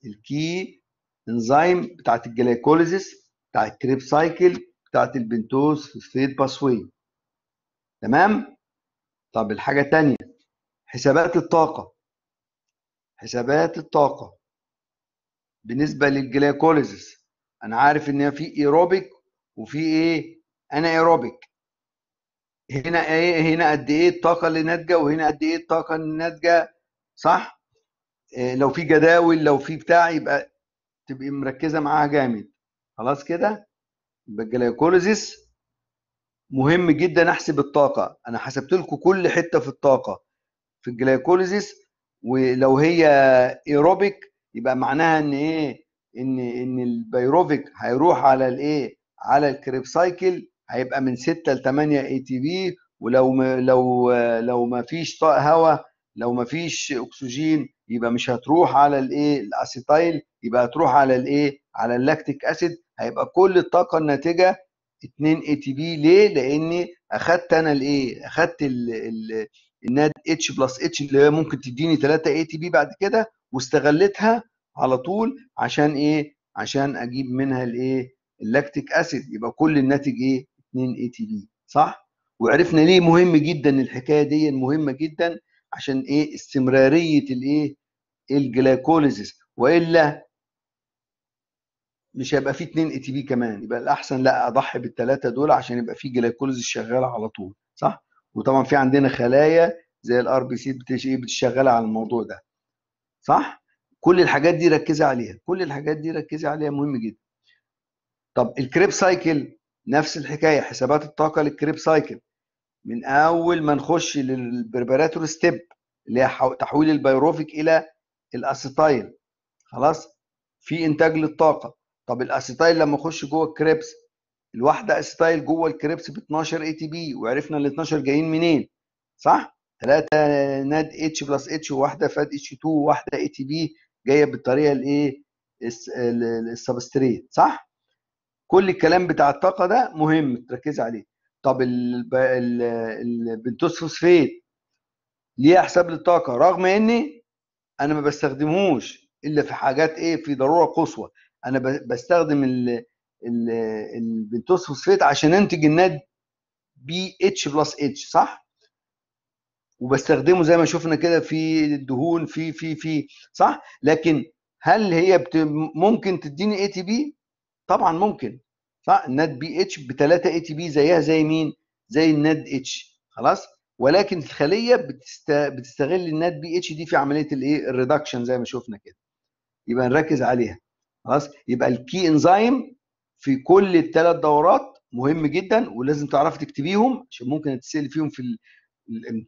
Speaker 1: ال key enzyme بتاعت ال glycolysis بتاعت ال Krebs cycle بتاعت ال pentose phosphate pathway تمام؟ طب الحاجة الثانية حسابات الطاقة. حسابات الطاقة بالنسبة لل glycolysis أنا عارف إن في ايروبيك وفي إيه؟ anaerobic هنا إيه؟ هنا قد إيه الطاقة اللي ناتجة وهنا قد إيه الطاقة اللي ناتجة صح؟ إيه لو في جداول لو في بتاع يبقى تبقي مركزة معاها جامد. خلاص كده؟ يبقى ال glycolysis مهم جدا أحسب الطاقة. أنا حسبت لكم كل حتة في الطاقة في ال glycolysis ولو هي ايروبيك يبقى معناها إن إيه؟ إن إن البيروفيك هيروح على الإيه؟ على ال Krebs cycle هيبقى من 6 ل 8 ATP ولو ما لو لو ما فيش هواء لو ما فيش أكسجين يبقى مش هتروح على الإيه؟ ال acetyl يبقى هتروح على الإيه؟ على ال lactic acid. هيبقى كل الطاقة الناتجة 2 ATP ليه؟ لأني أخدت أنا الإيه؟ أخدت ال NADH plus H اللي هي ممكن تديني 3 ATP بعد كده واستغلتها على طول عشان إيه؟ عشان أجيب منها الإيه؟ ال lactic acid. يبقى كل الناتج إيه؟ 2 ATP صح؟ وعرفنا ليه مهم جدا الحكاية دي مهمة جدا عشان إيه؟ استمرارية الإيه؟ ال glycolysis. وإلا مش هيبقى فيه 2 ATP كمان. يبقى الأحسن لا أضحي بالثلاثه دول عشان يبقى فيه glycolysis شغاله على طول صح؟ وطبعا في عندنا خلايا زي ال RBC بتشتغل على الموضوع ده صح؟ كل الحاجات دي ركزي عليها كل الحاجات دي ركزي عليها مهم جدا. طب ال Krebs cycle نفس الحكاية حسابات الطاقة لل Krebs cycle. من أول ما نخش لل preparatory step اللي هي تحويل البيروفيك إلى ال acetyl خلاص؟ في إنتاج للطاقة. طب ال acetyl لما اخش جوه ال Krebs الواحدة acetyl جوه ال Krebs ب 12 ATP وعرفنا ال 12 جايين منين صح؟ 3 NADH plus H وواحدة FADH2 وواحدة ATP جاية بالطريقة الإيه؟ ال substrate صح؟ كل الكلام بتاع الطاقة ده مهم تركز عليه. طب ال pentose phosphate ليه حساب للطاقة رغم إني أنا ما بستخدموش إلا في حاجات إيه؟ في ضرورة قصوى. أنا بستخدم ال pentose phosphate عشان أنتج ال NADPH plus H صح؟ وبستخدمه زي ما شفنا كده في الدهون في في في صح؟ لكن هل هي بت... ممكن تديني ATP طبعا ممكن صح؟ ال NADPH ب 3 ATP زيها زي مين؟ زي ال NADH خلاص؟ ولكن الخلية بتست... بتستغل ال NADPH دي في عملية الايه ال reduction زي ما شفنا كده. يبقى نركز عليها. خلاص؟ يبقى ال key enzyme في كل الثلاث دورات مهم جدا ولازم تعرفي تكتبيهم عشان ممكن تسأل فيهم في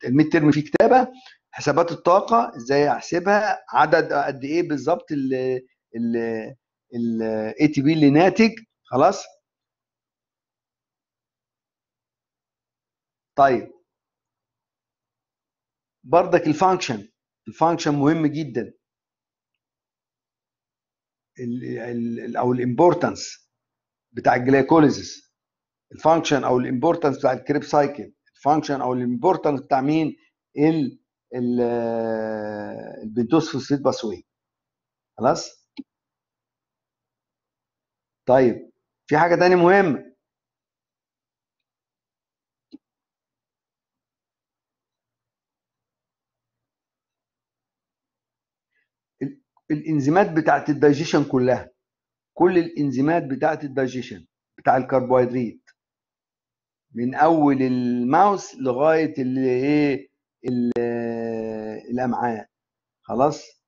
Speaker 1: ال midterm في كتابة. حسابات الطاقة إزاي أحسبها؟ عدد قد إيه بالظبط ال ATP اللي ناتج؟ خلاص؟ طيب. بردك ال function ال function مهم جدا. ال ال أو الامبورتنس بتاع الجلايكوليزيس الفانكشن أو الامبورتنس بتاع الكريب سايكل الفانكشن أو الامبورتنس بتاع مين؟ ال ال ال pentose phosphate pathway خلاص؟ طيب في حاجة تانية مهمة؟ الإنزيمات بتاعت الدايجيشن كلها كل الإنزيمات بتاعت الدايجيشن بتاع الكربوهيدرات من أول ال mouth لغاية الايه الأمعاء. خلاص؟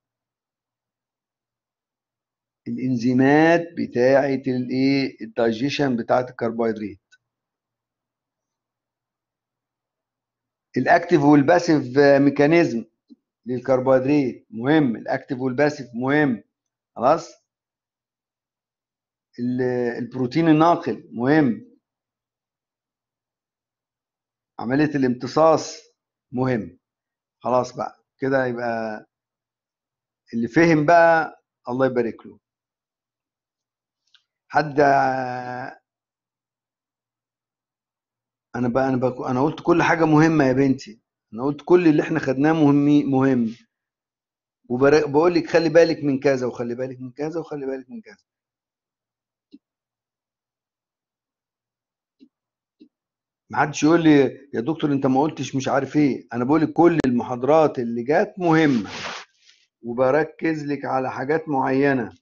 Speaker 1: الإنزيمات بتاعه الايه الدايجيشن بتاعه الكربوهيدرات. ال active وال passive mechanism للكربوهيدرات مهم. ال active وال passive مهم. خلاص؟ ال- البروتين الناقل مهم. عملية الامتصاص مهم. خلاص بقى. كده يبقى اللي فهم بقى الله يبارك له. حد أنا بقى أنا بقى أنا قلت كل حاجة مهمة يا بنتي. أنا قلت كل اللي إحنا خدناه مهم. مهم وبقول لك خلي بالك من كذا وخلي بالك من كذا وخلي بالك من كذا. ما حدش يقول لي يا دكتور أنت ما قلتش مش عارف إيه. أنا بقول لك كل المحاضرات اللي جات مهمه وبركز لك على حاجات معينة.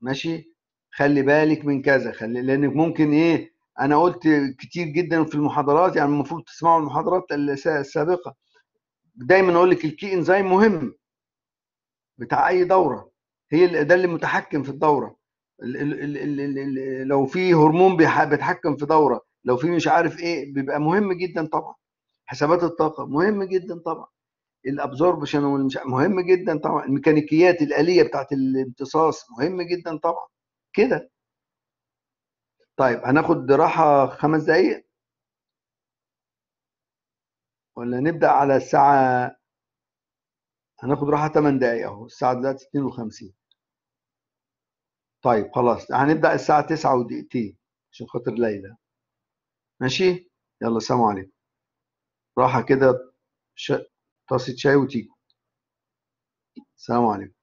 Speaker 1: ماشي؟ خلي بالك من كذا. خلي لأنك ممكن إيه أنا قلت كتير جدا في المحاضرات يعني المفروض تسمعوا المحاضرات الس- السابقة. دايما أقول لك الكي انزيم مهم بتاع أي دورة. هي ده اللي متحكم في الدورة. ال ال ال ال ال ال لو في هرمون بيتحكم في دورة لو في مش عارف إيه بيبقى مهم جدا طبعا. حسابات الطاقة مهم جدا طبعا. الابزوربشن والمش مهم جدا طبعا. الميكانيكيات الآلية بتاعت الامتصاص مهم جدا طبعا. كده. طيب هناخد راحة خمس دقايق؟ ولا نبدأ على الساعة هناخد راحة 8 دقايق أهو الساعة دلوقتي 52 طيب خلاص هنبدأ الساعة 9 ودقيقتين عشان خاطر ليلى. ماشي؟ يلا سلام عليكم. راحة كده ش... طاسة شاي وتيجوا السلام عليكم.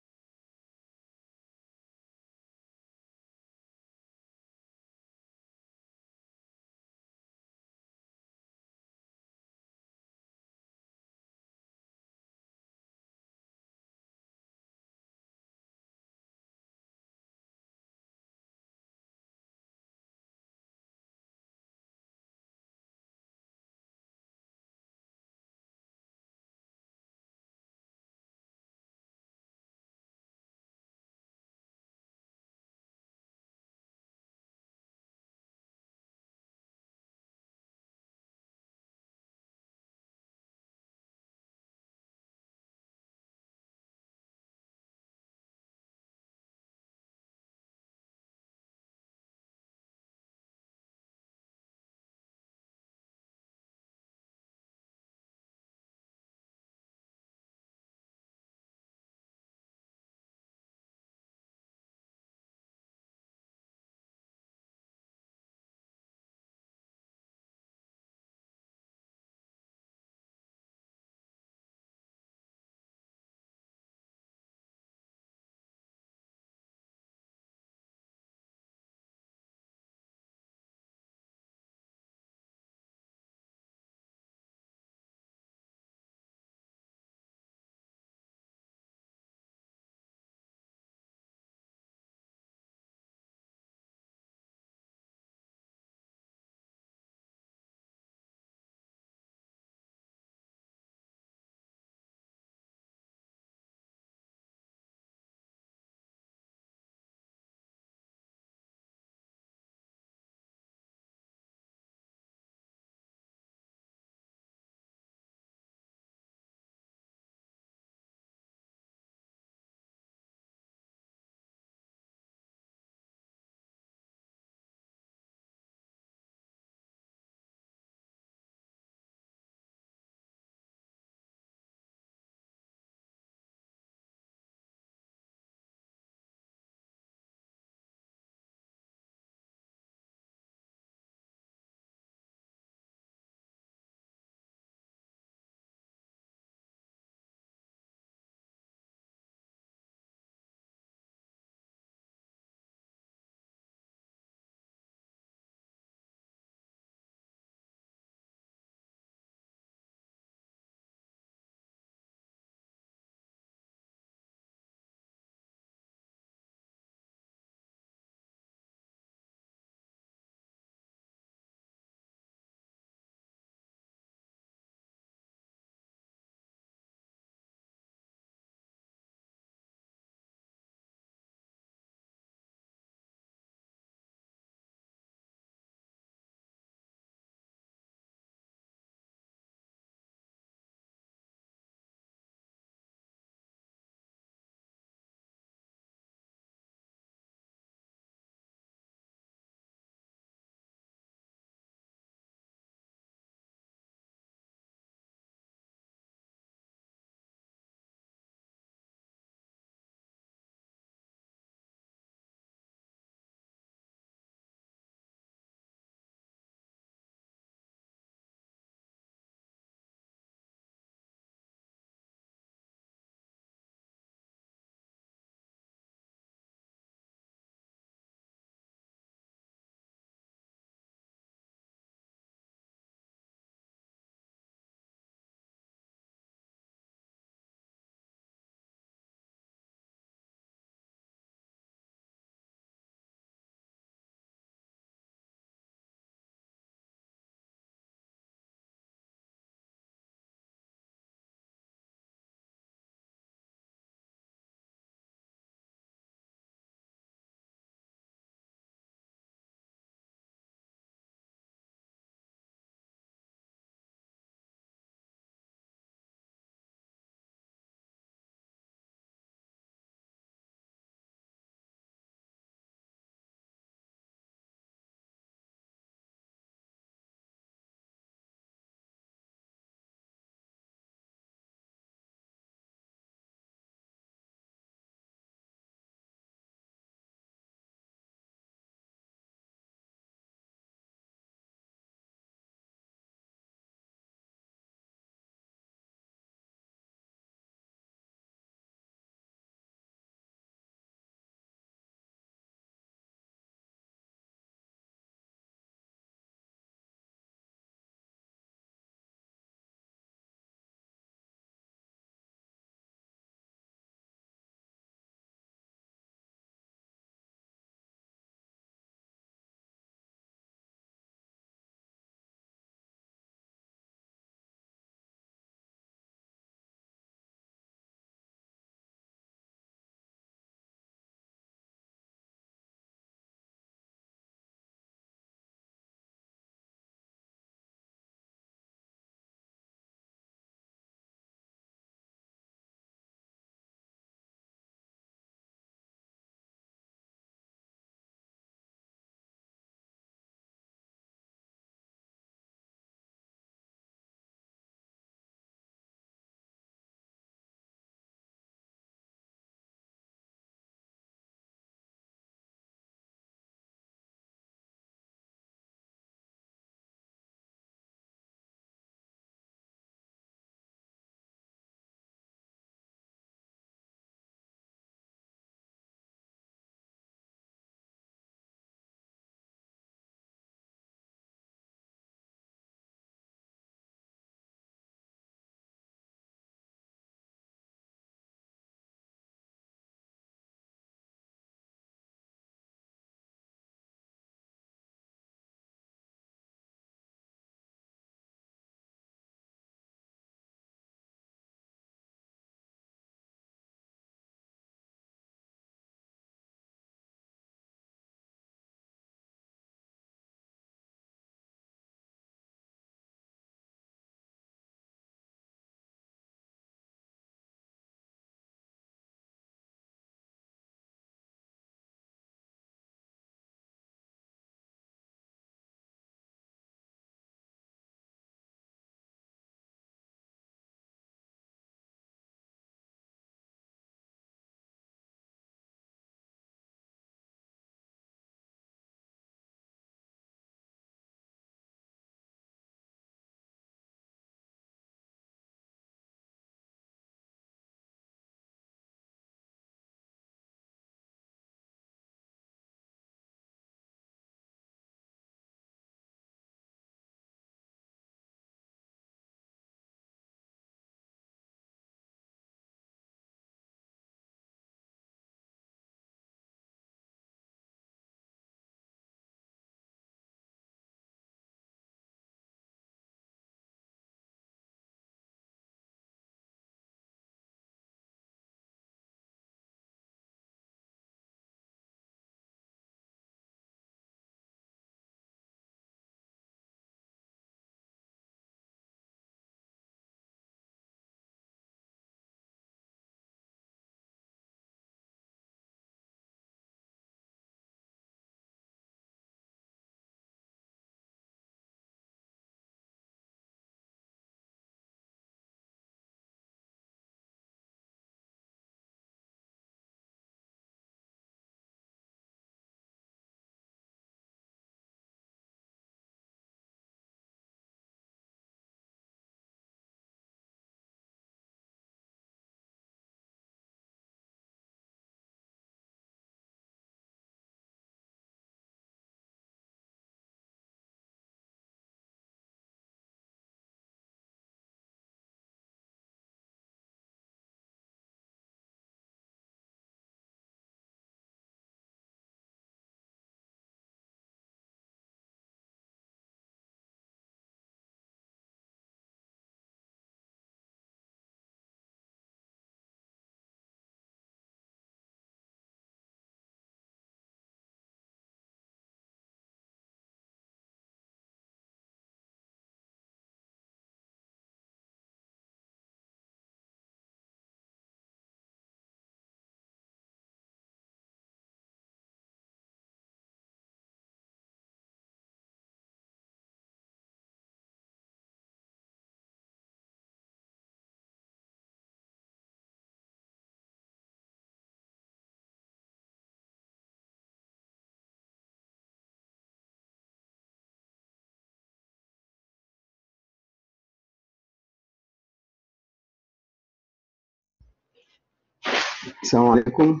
Speaker 1: السلام عليكم.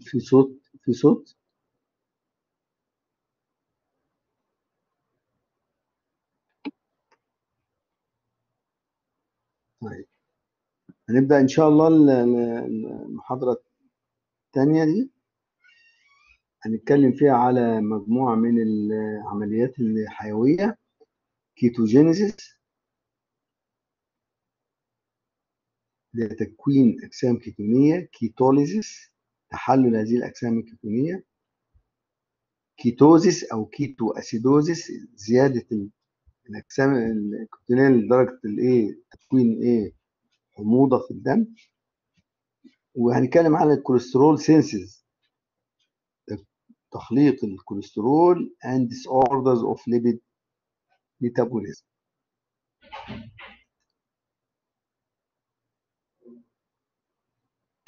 Speaker 1: في صوت في صوت؟ طيب. هنبدأ إن شاء الله ال- ال- المحاضرة الثانية دي. هنتكلم فيها على مجموعة من العمليات الحيوية ketogenesis. لتكوين أجسام كيتونية. ketolysis تحلل هذه الأجسام الكيتونية. ketosis أو ketoacidosis زيادة ال- الأجسام الكيتونية لدرجة الإيه تكوين إيه حموضة في الدم. وهنتكلم على الكوليسترول سينسز. تخليق الكوليسترول and disorders of lipid metabolism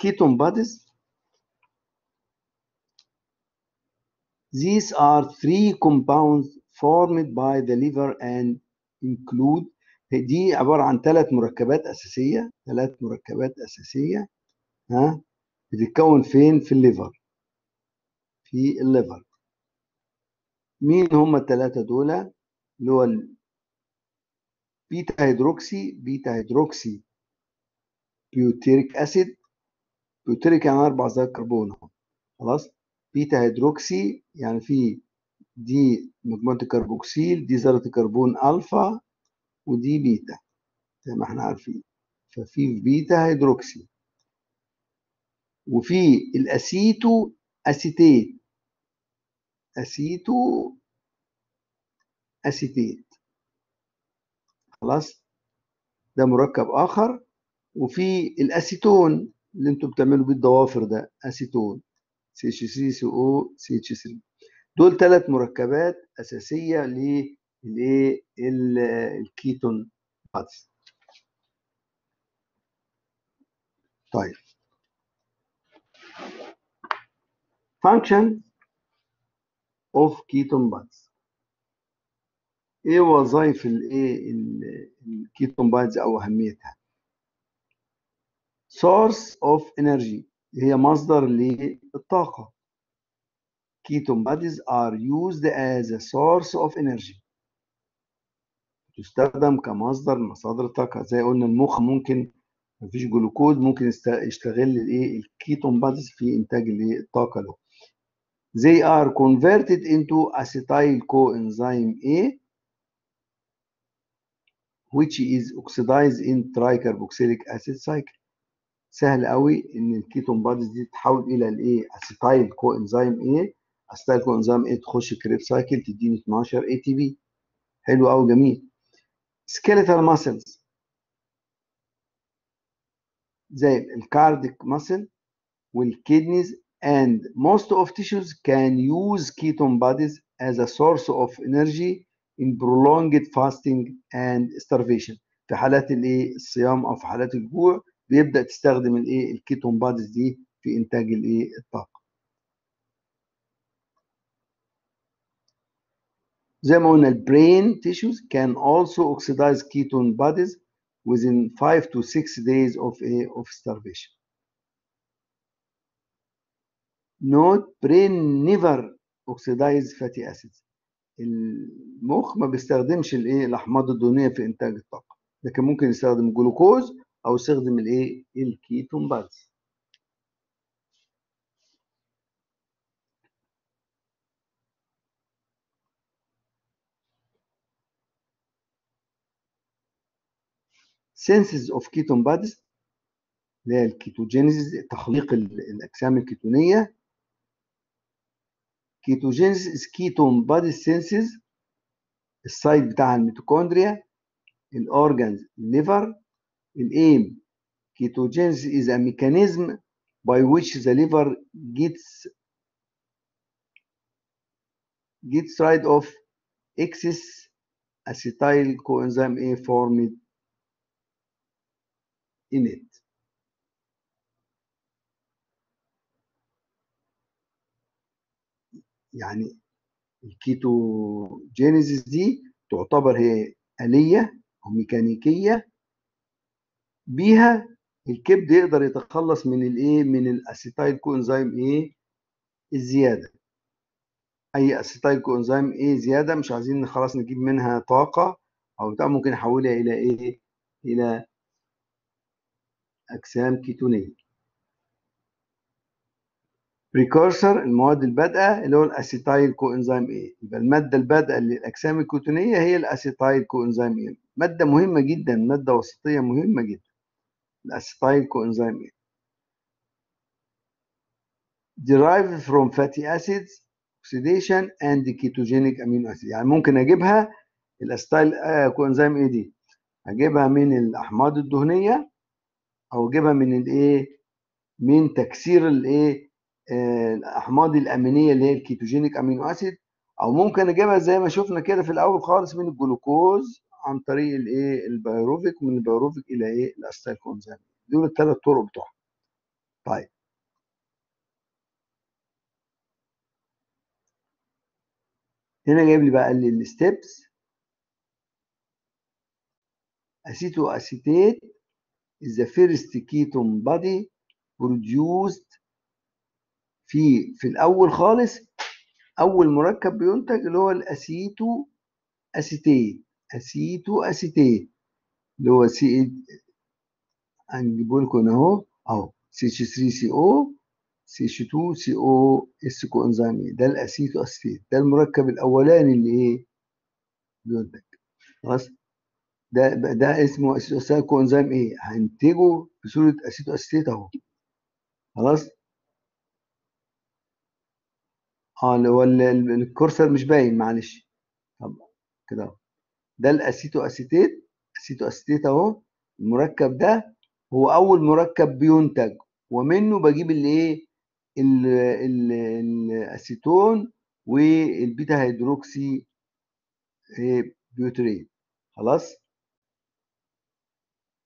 Speaker 1: ketone bodies these are three compounds formed by the liver and include دي عبارة عن ثلاث مركبات أساسية ثلاث مركبات أساسية ها بتتكون فين في ال liver في ال liver. مين هم الثلاثة دول؟ اللي هو ال beta hydroxy beta hydroxybutyric acid butyric يعني أربع ذرات كربون. خلاص؟ beta hydroxy يعني في دي مجموعة الكربوكسيل دي ذرة الكربون ألفا ودي بيتا زي ما إحنا عارفين. ففي beta hydroxy. وفي ال acetoacetate acetoacetate. خلاص؟ ده مركب آخر. وفي الأسيتون اللي أنتوا بتعملوا بيه الضوافر ده أسيتون. سي إتش سي سي أو سي إتش 3 دول ثلاث مركبات أساسية للايه ال- ال ketone bodies طيب. Function of ketone bodies. إيه وظائف الايه ال- ال ketone bodies أو أهميتها؟ Source of energy هي مصدر للطاقة. Ketone bodies are used as a source of energy. تستخدم كمصدر مصادر الطاقة زي قلنا المخ ممكن مفيش جلوكوز ممكن يست- يستغل الايه الكيتون بادز في إنتاج الطاقة له. They are converted into acetyl coenzyme A which is oxidized in tricarboxylic acid cycle. سهل قوي إن ال ketone bodies دي تتحول إلى الايه acetyl coenzyme A acetyl coenzyme A تخش Krebs cycle تديني 12 ATP حلو قوي جميل. skeletal muscles زي الكارديك ماسل والكيدنيز and most of tissues can use ketone bodies as a source of energy in prolonged fasting and starvation في حالات الايه الصيام او في حالات الجوع بيبدا تستخدم الايه الكيتون بادز دي في انتاج الايه الطاقه زي ما قلنا البرين tissues can also oxidize ketone bodies within 5 to 6 days of a of starvation Note brain never oxidize fatty acids المخ ما بيستخدمش الإيه؟ الأحماض الدهنية في إنتاج الطاقة. لكن ممكن يستخدم جلوكوز أو يستخدم الإيه؟ ال ketone bodies synthesis of ketone bodies اللي هي ال ketogenesis تخليق ال- الأجسام الكيتونية. ketogenesis ketone body synthesis ال site بتاع الميتوكوندريا ال organs ال liver ال aim ketogenesis is a mechanism by which the liver gets gets rid of excess acetyl coenzyme A formed in it. يعني ال ketogenesis دي تعتبر هي آلية أو ميكانيكية بيها الكبد يقدر يتخلص من الايه من ال acetyl coenzyme A الزيادة. أي acetyl coenzyme A زيادة مش عايزين خلاص نجيب منها طاقة أو بتاع ممكن نحولها إلى إيه؟ إلى أجسام كيتونية. precursor المواد البادئة اللي هو ال acetyl coenzyme A يبقى المادة البادئة للأجسام الكيتونيه هي ال acetyl coenzyme A مادة مهمة جدا مادة وسطية مهمة جدا. ال acetyl coenzyme A derived from fatty acids oxidation and ketogenic amino acid يعني ممكن أجيبها ال acetyl coenzyme A دي. أجيبها من الأحماض الدهنية أو أجيبها من الايه من تكسير الايه الأحماض الأمينية اللي هي ال ketogenic amino acid أو ممكن اجيبها زي ما شفنا كده في الأول خالص من الجلوكوز عن طريق الإيه؟ البيروفيك ومن البيروفيك إلى إيه؟ ال acetyl coenzyme دول الثلاث طرق بتوعها طيب. هنا جايب لي بقى ال steps acetoacetate is the first ketone body produced في في الأول خالص أول مركب بينتج اللي هو ال acetoacetate acetoacetate اللي هو C هنجيبه لكم أهو. أهو. CH 3 CO CH 2 CO S coenzyme ده ال acetoacetate ده المركب الأولاني اللي إيه؟ بينتج. خلاص؟ ده ده اسمه aceto coenzyme A؟ هنتجه بصورة acetoacetate أهو. خلاص؟ آه اللي هو ال cursor مش باين معلش. طب كده ده ال acetoacetate acetoacetate اهو. المركب ده هو أول مركب بينتج ومنه بجيب الايه الاسيتون وال beta hydroxybutyrate خلاص؟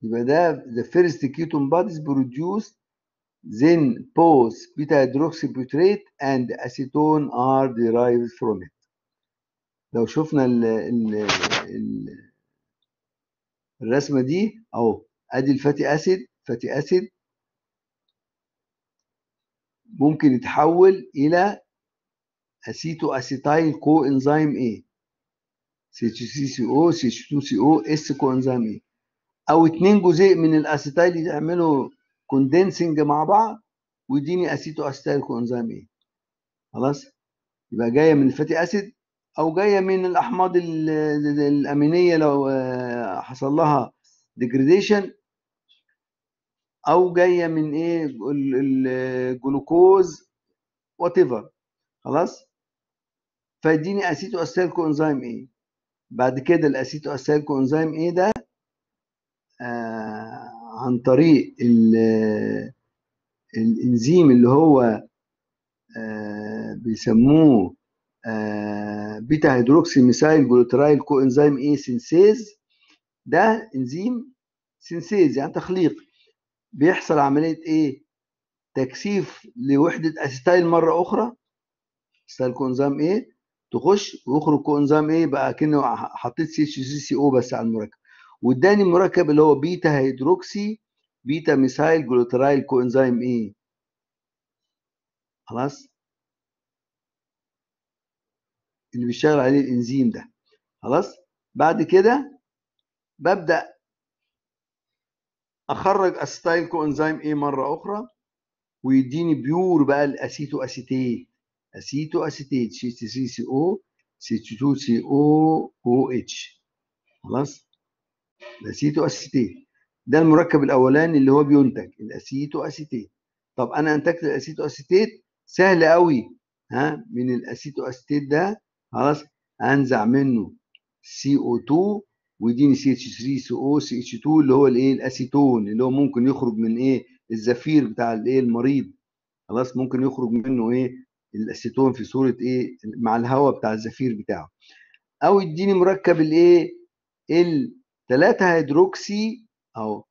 Speaker 1: يبقى ده the first ketone bodies produced then both beta hydroxybutyrate and acetone are derived from it. لو شفنا ال ال ال الرسمة دي أهو أدي ال fatty acid fatty acid ممكن يتحول إلى acetoacetyl CO CH 2 CO S coenzyme A أو اتنين جزيء من ال acetyl يعملوا condensing مع بعض ويديني acetoacetyl coenzyme A خلاص؟ يبقى جاية من ال fatty acid أو جاية من الأحماض الأمينية لو حصل لها degradation أو جاية من إيه الجلوكوز whatever خلاص؟ فيديني acetoacetyl coenzyme A. بعد كده ال acetoacetyl coenzyme A ده؟ آه عن طريق الإنزيم اللي هو آه بيسموه آه beta hydroxy methylglutaryl coenzyme A synthase ده إنزيم synthase يعني تخليق. بيحصل عملية إيه؟ تكثيف لوحدة acetyl مرة أخرى. acetyl coenzyme A تخش ويخرج coenzyme A بقى كأنه حطيت سي سي سي أو بس على المركب. واداني المركب اللي هو beta hydroxy beta methylglutaryl coenzyme A خلاص؟ اللي بيشتغل عليه الإنزيم ده. خلاص؟ بعد كده ببدأ أخرج acetyl coenzyme A مرة أخرى ويديني بيور بقى ال acetoacetate. acetoacetate C 3 C O C 2 C O O H خلاص؟ ال acetoacetate ده المركب الأولاني اللي هو بينتج ال acetoacetate طب أنا أنتجت ال acetoacetate؟ سهل قوي ها؟ من ال acetoacetate ده خلاص أنزع منه سي أو 2 ويديني سي اتش 3 سي أو سي اتش 2 اللي هو الإيه؟ الأسيتون اللي هو ممكن يخرج من إيه؟ الزفير بتاع الإيه؟ المريض. خلاص ممكن يخرج منه إيه؟ الأسيتون في صورة إيه؟ مع الهواء بتاع الزفير بتاعه. أو يديني مركب الإيه؟ ال 3 hydroxy أو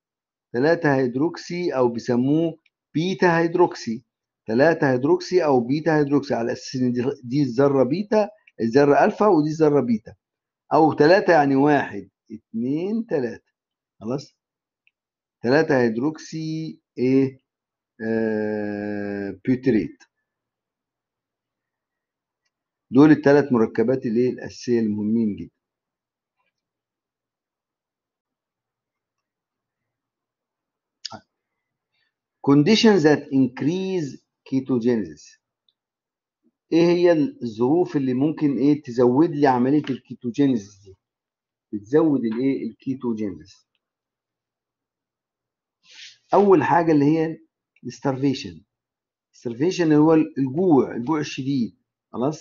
Speaker 1: 3 hydroxy أو بيسموه beta hydroxy. 3 hydroxy أو beta hydroxy. على أساس إن دي- دي الذرة بيتا الذرة ألفا ودي الذرة بيتا. أو 3 يعني 1 2 3 خلاص؟ 3 hydroxy إيه؟ آه butyrate. دول الثلاث مركبات الايه الأساسية المهمين جدا. Conditions that increase ketogenesis. إيه هي الظروف اللي ممكن إيه تزود لي عملية ال ketogenesis دي؟ بتزود الإيه؟ ال ketogenesis. أول حاجة اللي هي ال starvation ال starvation هو الجوع الجوع الشديد. خلاص؟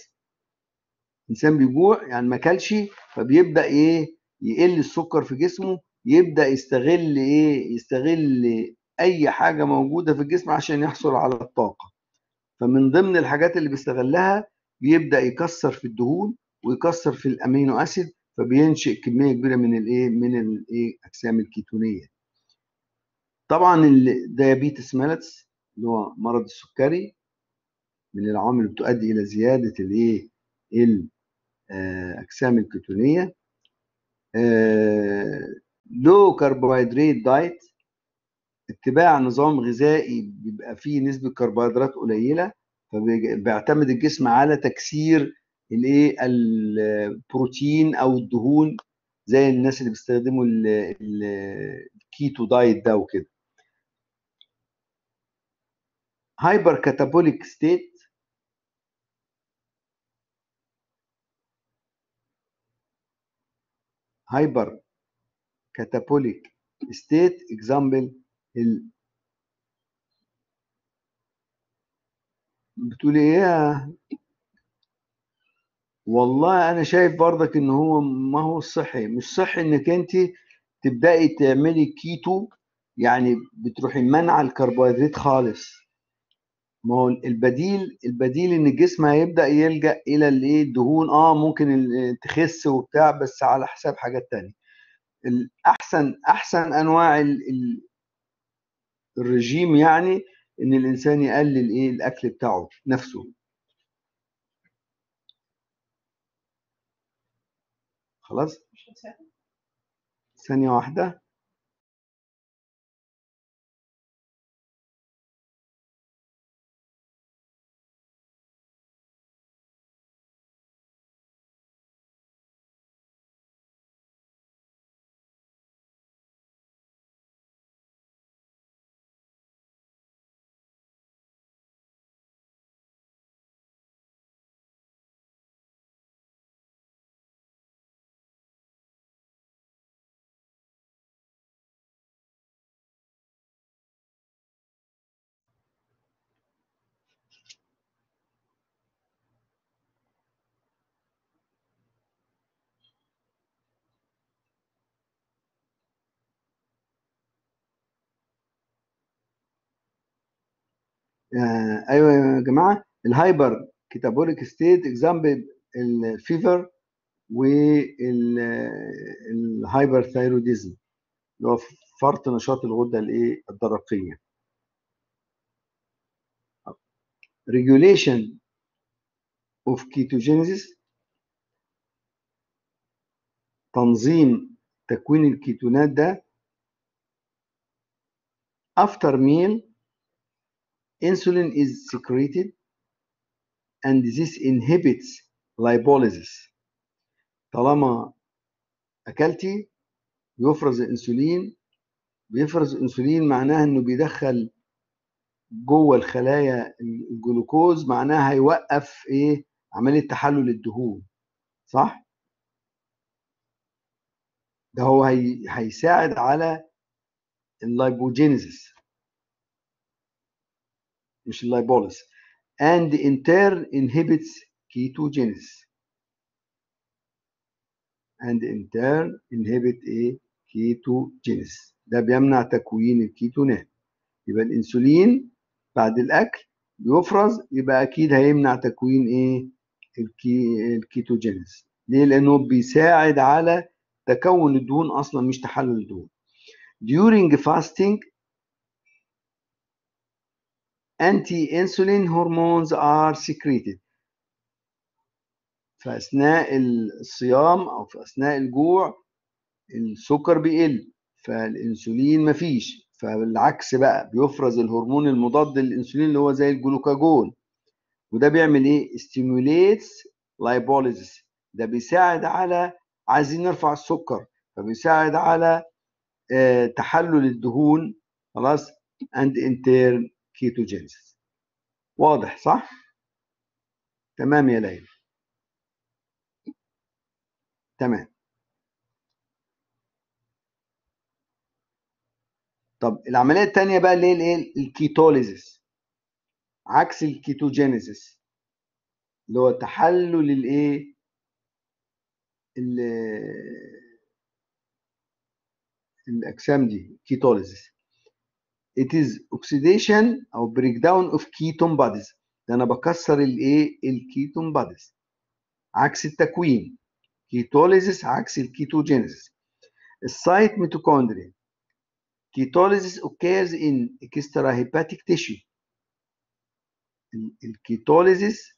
Speaker 1: الانسان بيجوع يعني ما أكلش فبيبدأ إيه؟ يقل السكر في جسمه يبدأ يستغل إيه؟ يستغل أي حاجة موجودة في الجسم عشان يحصل على الطاقة. فمن ضمن الحاجات اللي بيستغلها بيبدأ يكسر في الدهون ويكسر في ال amino acid فبينشئ كمية كبيرة من الإيه؟ من الإيه؟ أجسام الكيتونية. طبعا ال diabetes mellitus اللي هو مرض السكري من العوامل اللي بتؤدي إلى زيادة الإيه؟ الاجسام الكيتونية. low carbohydrate diet اتباع نظام غذائي بيبقى فيه نسبة كربوهيدرات قليلة فبيعتمد الجسم على تكسير الايه البروتين أو الدهون زي الناس اللي بيستخدموا ال keto diet ده وكده. hyper catabolic state hyper catabolic state example ال... بتقولي إيه والله أنا شايف برضك إن هو ما هو الصحي مش صحي إنك أنت تبدأي تعملي كيتو يعني بتروحي منع الكربوهيدرات خالص. ما هو البديل البديل إن الجسم هيبدأ يلجأ إلى الإيه؟ الدهون. آه ممكن تخس وبتاع بس على حساب حاجات تانية. الاحسن أحسن أنواع. الرجيم يعني إن الإنسان يقلل إيه الأكل بتاعه نفسه. خلاص؟ ثانية واحدة. آه أيوه يا جماعة. ال hyper catabolic state example ال fever وال hyperthyroidism اللي هو فرط نشاط الغدة الإيه؟ الدرقية. regulation of ketogenesis تنظيم تكوين الكيتونات ده after meal insulin is secreted and this inhibits lipolysis. طالما أكلتي بيفرز الانسولين بيفرز الانسولين معناها إنه بيدخل جوه الخلايا الجلوكوز معناها هيوقف إيه؟ عملية تحلل الدهون صح؟ ده هو هي... هيساعد على ال lipogenesis مش ال lipolysis and in turn inhibits ketogenesis and in turn inhibit ketogenesis ده بيمنع تكوين الكيتونات. يبقى الانسولين بعد الأكل بيفرز يبقى أكيد هيمنع تكوين إيه؟ ال ke... ال ketogenesis. ليه؟ لأنه بيساعد على تكون الدهون أصلا مش تحلل الدهون. During fasting anti-insulin hormones are secreted. في أثناء الصيام أو في أثناء الجوع السكر بيقل فالإنسولين مفيش. فالعكس بقى بيفرز الهرمون المضاد للإنسولين اللي هو زي الجلوكاجون وده بيعمل إيه؟ Stimulates lipolysis. ده بيساعد على عايزين نرفع السكر. فبيساعد على آه تحلل الدهون. خلاص؟ and intern ketogenesis واضح صح؟ تمام يا ليلى. تمام. طب العملية الثانية بقى اللي هي الايه؟ الكيتوليزيس. عكس ال ketogenesis اللي هو تحلل الايه؟ الأجسام دي ketolysis it is oxidation أو breakdown of ketone bodies. ده أنا بكسر الايه ال ketone bodies عكس التكوين. ketolysis عكس ال ketogenesis ال site mitochondria ketolysis occurs in extrahepatic tissue. ال ketolysis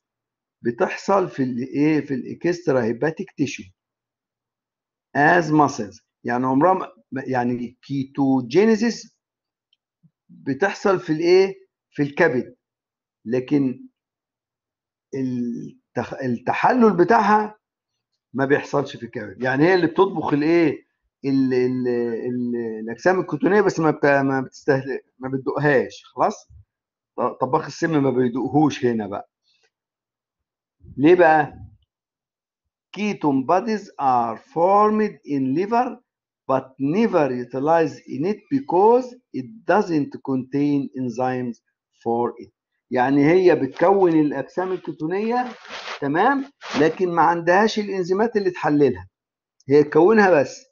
Speaker 1: بتحصل في الايه في ال extrahepatic tissue as muscles. يعني عمرها يعني ketogenesis بتحصل في الايه؟ في الكبد. لكن التحلل بتاعها ما بيحصلش في الكبد. يعني هي اللي بتطبخ الايه؟ ال ال ال الأجسام الكتونيه بس ما. ما بتستهل ما بتدوقهاش. خلاص؟ طباخ السم ما بيدوقهوش هنا بقى. ليه بقى؟ ketone bodies are formed in liver but never utilized in it because it doesn't contain enzymes for it. يعني هي بتكون الأجسام الكتونيه تمام؟ لكن ما عندهاش الإنزيمات اللي تحللها. هي تكونها بس.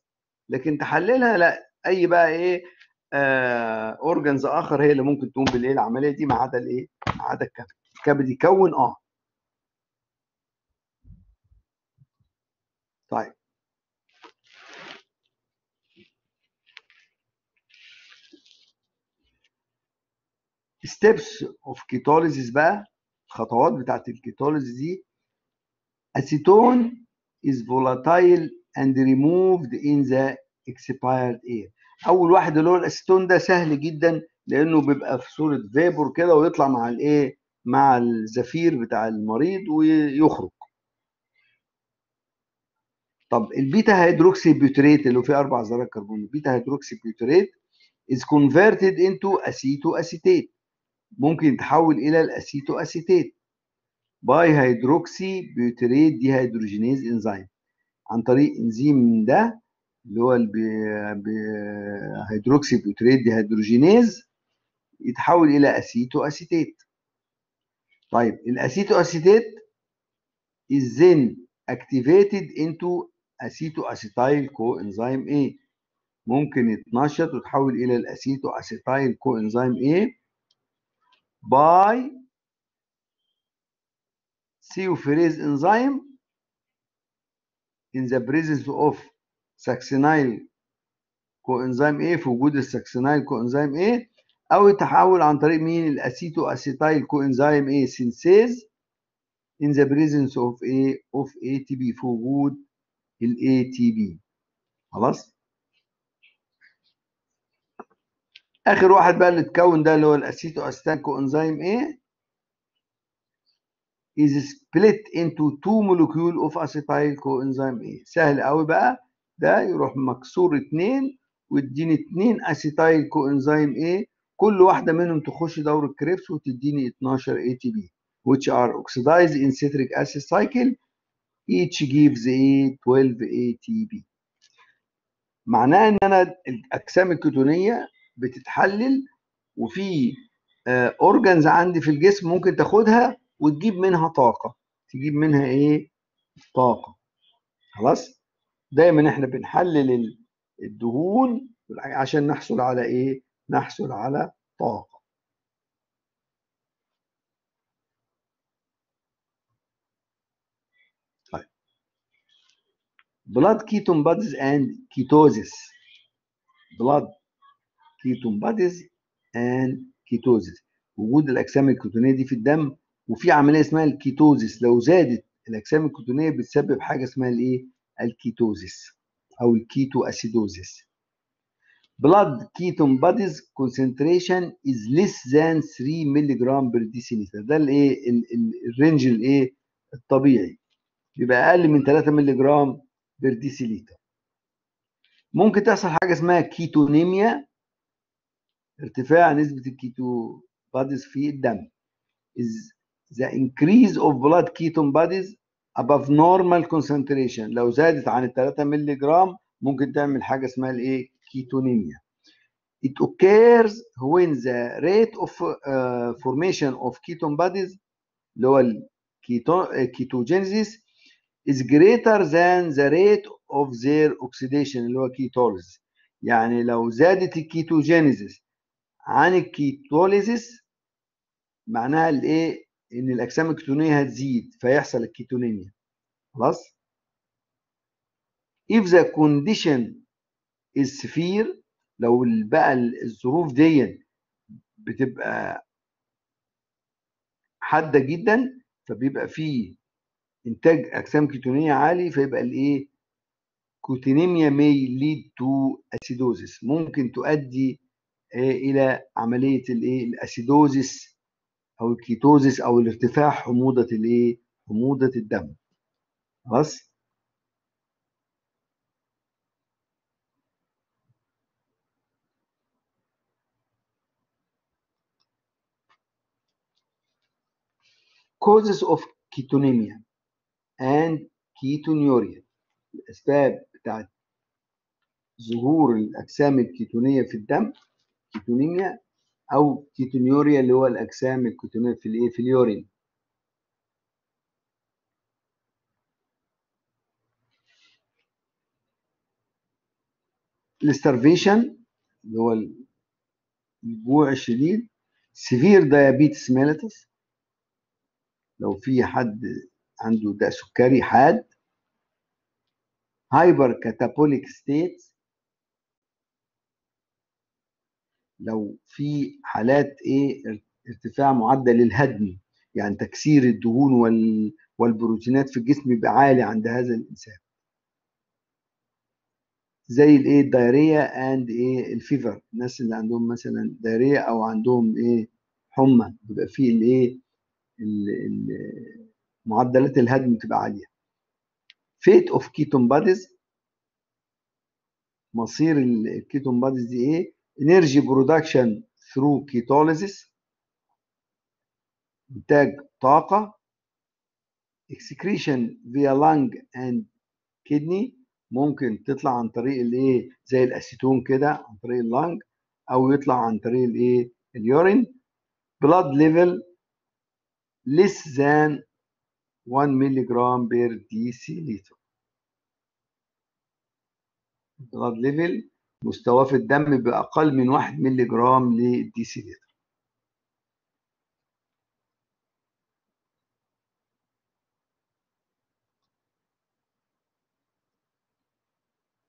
Speaker 1: لكن تحللها لا أي بقى إيه organs آه آخر هي اللي ممكن تقوم بالإيه العملية دي ما عدا الإيه ما عدا الكبد. الكبد يكون آه طيب steps of ketolysis بقى الخطوات بتاعت ال ketolysis دي. acetone is volatile and removed in the expired air. أول واحد اللي هو الأسيتون ده سهل جدا لأنه بيبقى في صورة vapor كده ويطلع مع الإيه؟ مع الزفير بتاع المريض ويخرج. طب ال beta hydroxybutyrate اللي فيه أربع ذرات كربون ال beta hydroxybutyrate is converted into acetate ممكن يتحول إلى ال acetoacetate by hydroxybutyrate dehydrogenase enzyme. عن طريق إنزيم ده اللي هو hydroxybutyrate dehydrogenase يتحول إلى acetoacetate طيب is then activated into acetoacetyl coenzyme A. ممكن يتنشط وتحول إلى ال acetoacetyl coenzyme A. by thiophorase enzyme in the presence of succinyl coenzyme A في وجود ال succinyl coenzyme A أو يتحول عن طريق مين ال acetoacetyl coenzyme A synthase in the presence of A of ATP في وجود ال ATP خلاص آخر واحد بقى اللي اتكون ده اللي هو ال acetoacetyl coenzyme A is split into two molecule of acetyl coenzyme A. سهل قوي بقى. ده يروح مكسور اتنين ويديني اتنين acetyl coenzyme A. كل واحدة منهم تخش دورة كريبس وتديني 12 ATP which are oxidized in citric acid cycle. Each gives a 12 ATP معناه إن أنا الأجسام الكتونية بتتحلل وفي اورجنز عندي في الجسم ممكن تاخدها وتجيب منها طاقة. تجيب منها إيه؟ طاقة. خلاص؟ دايما إحنا بنحلل الدهون عشان نحصل على إيه؟ نحصل على طاقة. طيب. Blood ketone bodies and ketosis. Blood ketone bodies and ketosis. وجود الأجسام الكيتونيه دي في الدم وفي عملية اسمها ال ketosis. لو زادت الأجسام الكيتونيه بتسبب حاجة اسمها الإيه؟ ال ketosis أو ال ketoacidosis blood ketone bodies concentration is less than 3 ملغ per deciliter. ده الايه ال range الايه الطبيعي. بيبقى أقل من 3 ملغ per deciliter ممكن تحصل حاجة اسمها ketonemia. ارتفاع نسبه ال ketone bodies في الدم is the increase of blood ketone bodies above normal concentration لو زادت عن 3 مللي جرام ممكن تعمل حاجة اسمها الايه ketonemia it occurs when the rate of uh, formation of ketone bodies اللي هو ال ketogenesis is greater than the rate of their oxidation اللي هو ketolysis يعني لو زادت ال ketogenesis عن ال ketolysis معناها الايه؟ إن الأجسام الكيتونية هتزيد فيحصل ال ketonemia. خلاص؟ If the condition is severe لو بقى الظروف دي بتبقى حادة جدا فبيبقى فيه إنتاج أجسام كيتونية عالي فيبقى الإيه؟ ketonemia may lead to acidosis. ممكن تؤدي إلى عملية الإيه الأسيدوزيس أو الكيتوزيس أو الارتفاع حموضة الإيه حموضة الدم. خلاص causes of ketonemia and ketonuria الأسباب بتاعت ظهور الأجسام الكيتونية في الدم ketonemia أو ketonuria اللي هو الأجسام الكيتونية في الإيه؟ في ال urine. ال starvation اللي هو الجوع الشديد. severe diabetes mellitus لو في حد عنده ده سكري حاد. hypercatabolic state لو في حالات إيه ارتفاع معدل الهدم يعني تكسير الدهون وال والبروتينات في الجسم بيبقى عالي عند هذا الإنسان. زي الإيه ال diarrhea and إيه ال fever. الناس اللي عندهم مثلا diarrhea أو عندهم إيه حمى بيبقى فيه الإيه معدلات الهدم بتبقى عالية. fate of ketone bodies مصير ال ketone bodies دي إيه؟ Energy production through ketolysis إنتاج طاقة excretion via lung and kidney ممكن تطلع عن طريق الايه زي الاسيتون كده عن طريق ال lung أو يطلع عن طريق الايه ال urine blood level less than 1 milligram per deciliter blood level مستواه في الدم بأقل من 1 مللي جرام للديسيلتر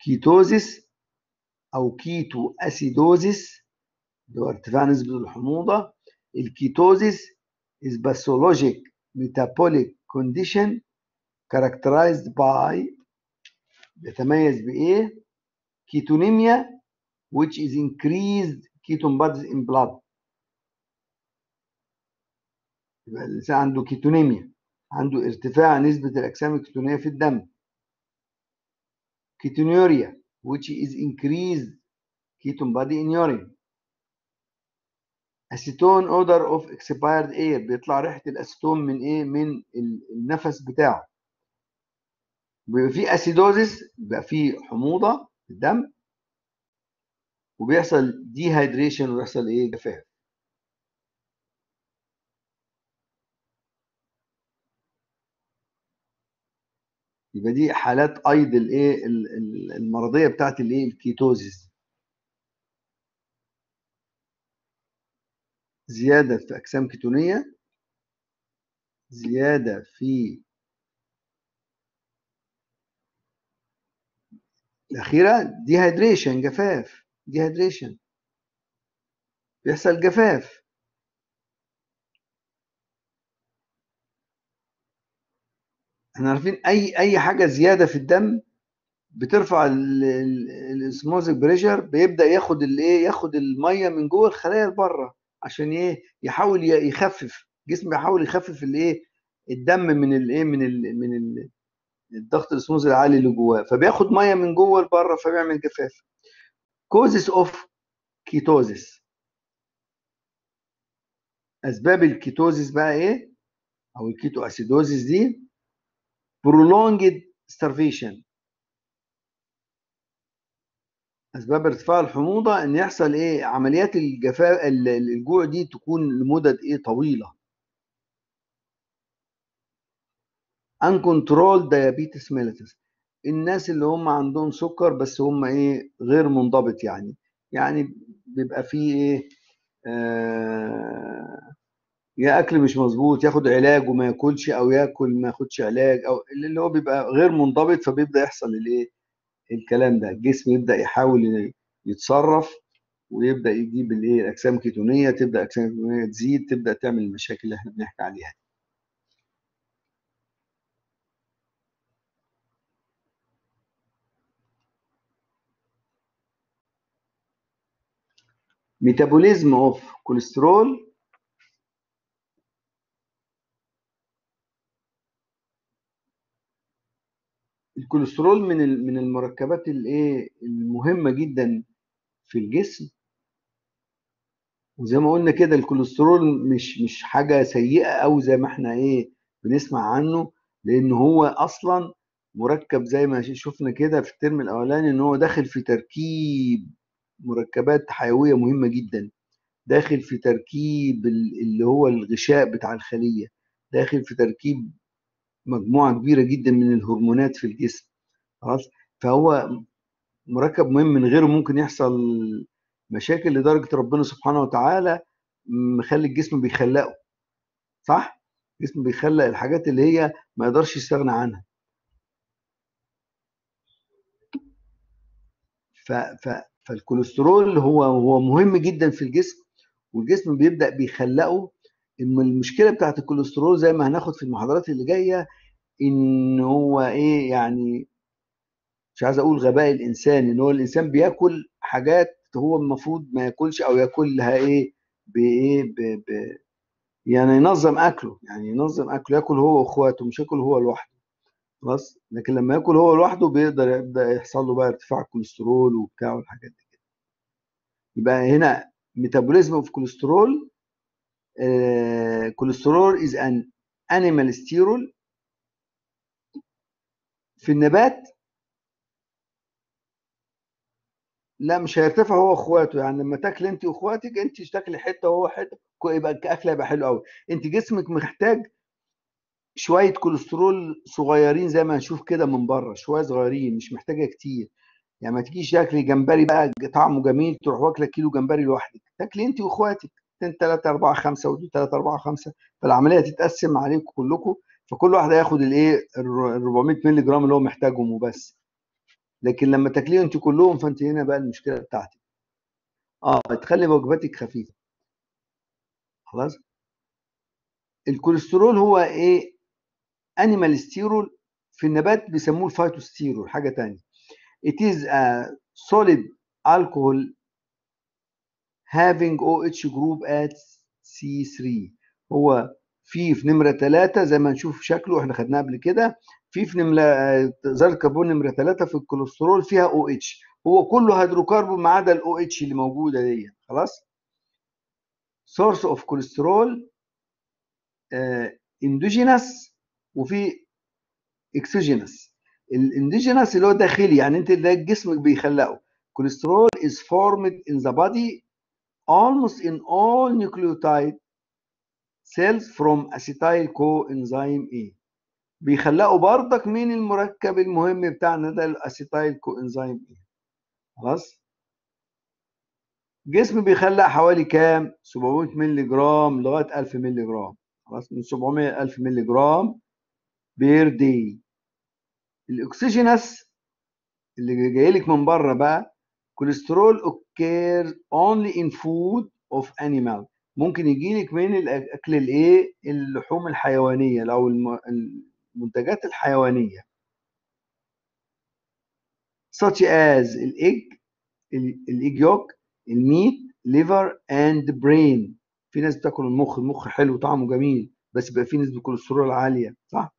Speaker 1: ketosis أو ketoacidosis اللي هو ارتفاع نسبة الحموضة ال ketosis is pathologic metabolic condition characterized by بيتميز بإيه؟ ketonemia which is increased ketone bodies in blood. يبقى الإنسان عنده ketonemia عنده ارتفاع نسبة الأجسام الكيتونية في الدم. ketonuria which is increased ketone body in urine. Acetone odor of expired air بيطلع ريحة الأسيتون من إيه؟ من النفس بتاعه. بيبقى فيه acidosis بيبقى فيه حموضة. الدم وبيحصل dehydration ويحصل إيه؟ جفاف. يبقى دي حالات أيض الايه المرضية بتاعت الايه ال ketosis. زيادة في أجسام كيتونية زيادة في الأخيرة dehydration جفاف dehydration بيحصل جفاف. إحنا عارفين أي أي حاجة زيادة في الدم بترفع ال osmotic pressure بيبدأ ياخد الايه ياخد المية من جوه الخلايا لبرة عشان إيه؟ يحاول يخفف. جسم بيحاول يخفف الايه الدم من الايه من ال من ال الضغط الاسموزي العالي اللي جواه فبياخد مية من جوه لبره فبيعمل جفاف. causes of ketosis. أسباب ال ketosis بقى إيه؟ أو ال ketoacidosis دي prolonged starvation. أسباب ارتفاع الحموضة إن يحصل إيه؟ عمليات الجفاف الجوع دي تكون لمدد إيه؟ طويلة. Uncontrolled diabetes mellitus. الناس اللي هم عندهم سكر بس هم إيه غير منضبط يعني. يعني بيبقى فيه إيه آه يا أكل مش مظبوط ياخد علاج وما ياكلش أو ياكل ما ياخدش علاج أو اللي هو بيبقى غير منضبط فبيبدأ يحصل الإيه الكلام ده. الجسم يبدأ يحاول يتصرف ويبدأ يجيب الإيه الأجسام الكيتونية تبدأ الأجسام الكيتونية تزيد تبدأ تعمل المشاكل اللي إحنا بنحكي عليها دي. metabolism of cholesterol الكوليسترول من من المركبات الايه المهمة جدا في الجسم. وزي ما قلنا كده الكوليسترول مش مش حاجة سيئة أو زي ما إحنا إيه بنسمع عنه لأن هو أصلا مركب زي ما شفنا كده في الترم الأولاني إن هو داخل في تركيب. مركبات حيوية مهمة جدا. داخل في تركيب اللي هو الغشاء بتاع الخلية. داخل في تركيب مجموعة كبيرة جدا من الهرمونات في الجسم. خلاص؟ فهو مركب مهم من غيره ممكن يحصل مشاكل لدرجة ربنا سبحانه وتعالى مخلي الجسم بيخلقه. صح؟ الجسم بيخلق الحاجات اللي هي ما يقدرش يستغنى عنها. ف ف فالكوليسترول هو هو مهم جدا في الجسم والجسم بيبدأ بيخلقه ان المشكلة بتاعت الكوليسترول زي ما هناخد في المحاضرات اللي جاية إن هو إيه يعني مش عايز أقول غباء الإنسان إن هو الإنسان بياكل حاجات هو المفروض ما ياكلش أو ياكلها إيه بايه ب... ب... يعني ينظم أكله يعني ينظم أكله ياكل هو وإخواته مش ياكل هو لوحده. خلاص. لكن لما ياكل هو لوحده بيقدر يبدأ يحصل له بقى ارتفاع الكوليسترول وبتاع والحاجات دي كده. يبقى هنا metabolism of cholesterol cholesterol is an animal sterol في النبات لا مش هيرتفع هو واخواته. يعني لما تاكل انت واخواتك انت تاكلي حتة وهو حتة يبقى الأكل هيبقى حلو قوي انت جسمك محتاج شوية كوليسترول صغيرين زي ما هنشوف كده من بره شوية صغيرين مش محتاجة كتير. يعني ما تجيش تاكلي جمبري بقى طعمه جميل تروح واكلة كيلو جمبري لوحدك. تاكلي انت واخواتك 2 3 4 5 ودي 3 4 5 فالعملية تتقسم عليكم كلكم فكل واحد هياخد الايه ال 400 مللي جرام اللي هو محتاجهم وبس. لكن لما تاكليه انت كلهم فانت هنا بقى المشكلة بتاعتك. آه تخلي وجباتك خفيفة. خلاص؟ الكوليسترول هو إيه؟ animal sterol في النبات بيسموه ال phytosterol حاجة ثانية it is a solid alcohol having OH group at C3 هو في في نمرة 3 زي ما نشوف شكله إحنا خدناه قبل كده. في في نمره ذره كربون نمرة 3 في الكوليسترول فيها H هو كله هيدروكربون ما عدا ال OH اللي موجودة دي. خلاص؟ source of cholesterol endogenous وفي exogenous ال endogenous اللي هو داخلي يعني انت ده جسمك بيخلقه. cholesterol is formed in the body almost in all nucleated cells from acetyl coenzyme A بيخلقوا بردك من المركب المهم بتاعنا ده ال acetyl coenzyme A خلاص؟ الجسم بيخلق حوالي كام؟ 700 مللي جرام لغاية 1000 مللي جرام. خلاص؟ من 700 ل 1000 مللي جرام per day ال exogenous اللي جاي لك من بره بقى. cholesterol occurs only in food of animal. ممكن يجي لك من الأكل الإيه؟ اللحوم الحيوانية أو الم... المنتجات الحيوانية. such as ال egg ال egg yolk ال meat liver and brain في ناس بتاكل المخ المخ حلو طعمه جميل بس بيبقى فيه نسبة كوليسترول عالية صح؟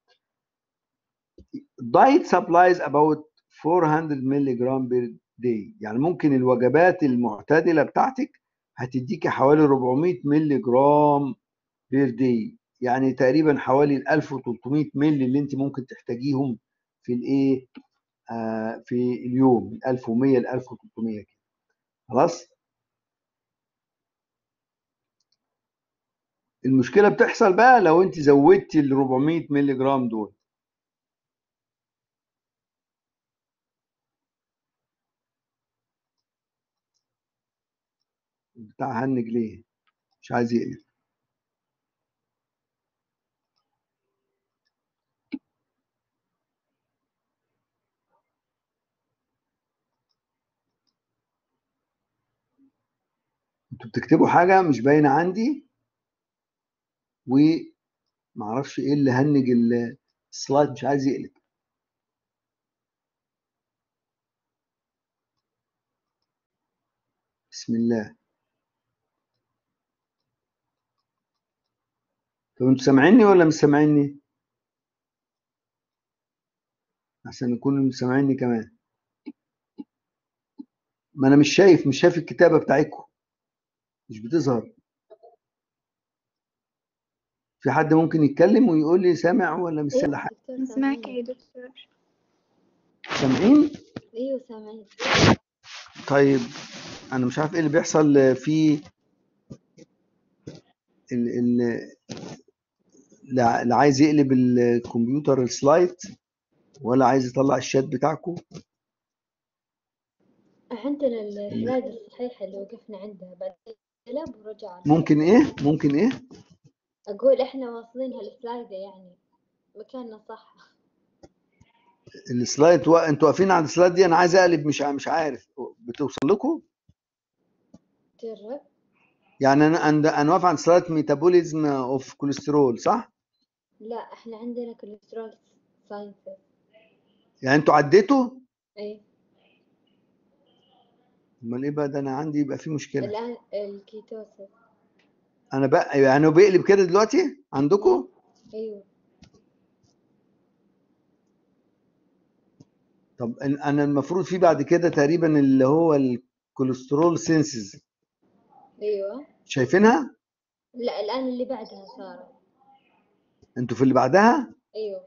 Speaker 1: Diet supplies about 400 مللي جرام per day يعني ممكن الوجبات المعتدلة بتاعتك هتديكي حوالي 400 مللي جرام per day يعني تقريبا حوالي 1300 مللي اللي انت ممكن تحتاجيهم في الايه؟ آه في اليوم من 1100 ل 1300 كده. خلاص؟ المشكلة بتحصل بقى لو انت زودتي ال 400 مللي جرام دول. بتاع هنج ليه؟ مش عايز يقلب. أنتوا بتكتبوا حاجة مش باينة عندي ومعرفش إيه اللي هنج ال- السلايد مش عايز يقلب. بسم الله. طب أنتوا سامعيني ولا مش سامعيني؟ عشان يكونوا سامعيني كمان. ما أنا مش شايف مش شايف الكتابة بتاعتكم. مش بتظهر. في حد ممكن يتكلم ويقول لي سامع ولا مش سامع حاجة؟
Speaker 2: دكتور
Speaker 3: نسمعك
Speaker 2: سامعيني
Speaker 3: يا دكتور.
Speaker 1: سامعين؟
Speaker 2: أيوه سامعين
Speaker 1: طيب أنا مش عارف إيه اللي بيحصل في ال ال لا عايز يقلب الكمبيوتر السلايد ولا عايز يطلع الشات بتاعكم
Speaker 2: عندنا ال slide الصحيحة اللي وقفنا عندها بعدين قلب ورجع
Speaker 1: ممكن إيه؟ ممكن إيه؟
Speaker 2: أقول إحنا واصلينها السلايدة يعني مكاننا صح.
Speaker 1: السلايد و... أنتوا واقفين على ال slide دي؟ أنا عايز أقلب مش مش عارف. بتوصل لكم؟
Speaker 2: جرب.
Speaker 1: يعني أنا أنا واقف عند slide metabolism of cholesterol صح؟
Speaker 2: لا إحنا عندنا cholesterol synthesis
Speaker 1: يعني أنتوا عديتوا؟
Speaker 2: أي
Speaker 1: امال إيه بقى؟ ده أنا عندي يبقى في مشكلة.
Speaker 2: الآن ال
Speaker 1: ketosis أنا بقى يعني هو بيقلب كده دلوقتي؟ عندكم
Speaker 2: أيوه.
Speaker 1: طب أنا المفروض في بعد كده تقريبا اللي هو ال cholesterol synthesis
Speaker 2: أيوه.
Speaker 1: شايفينها؟
Speaker 2: لا الآن اللي بعدها صارت.
Speaker 1: أنتوا في اللي بعدها؟
Speaker 2: أيوه.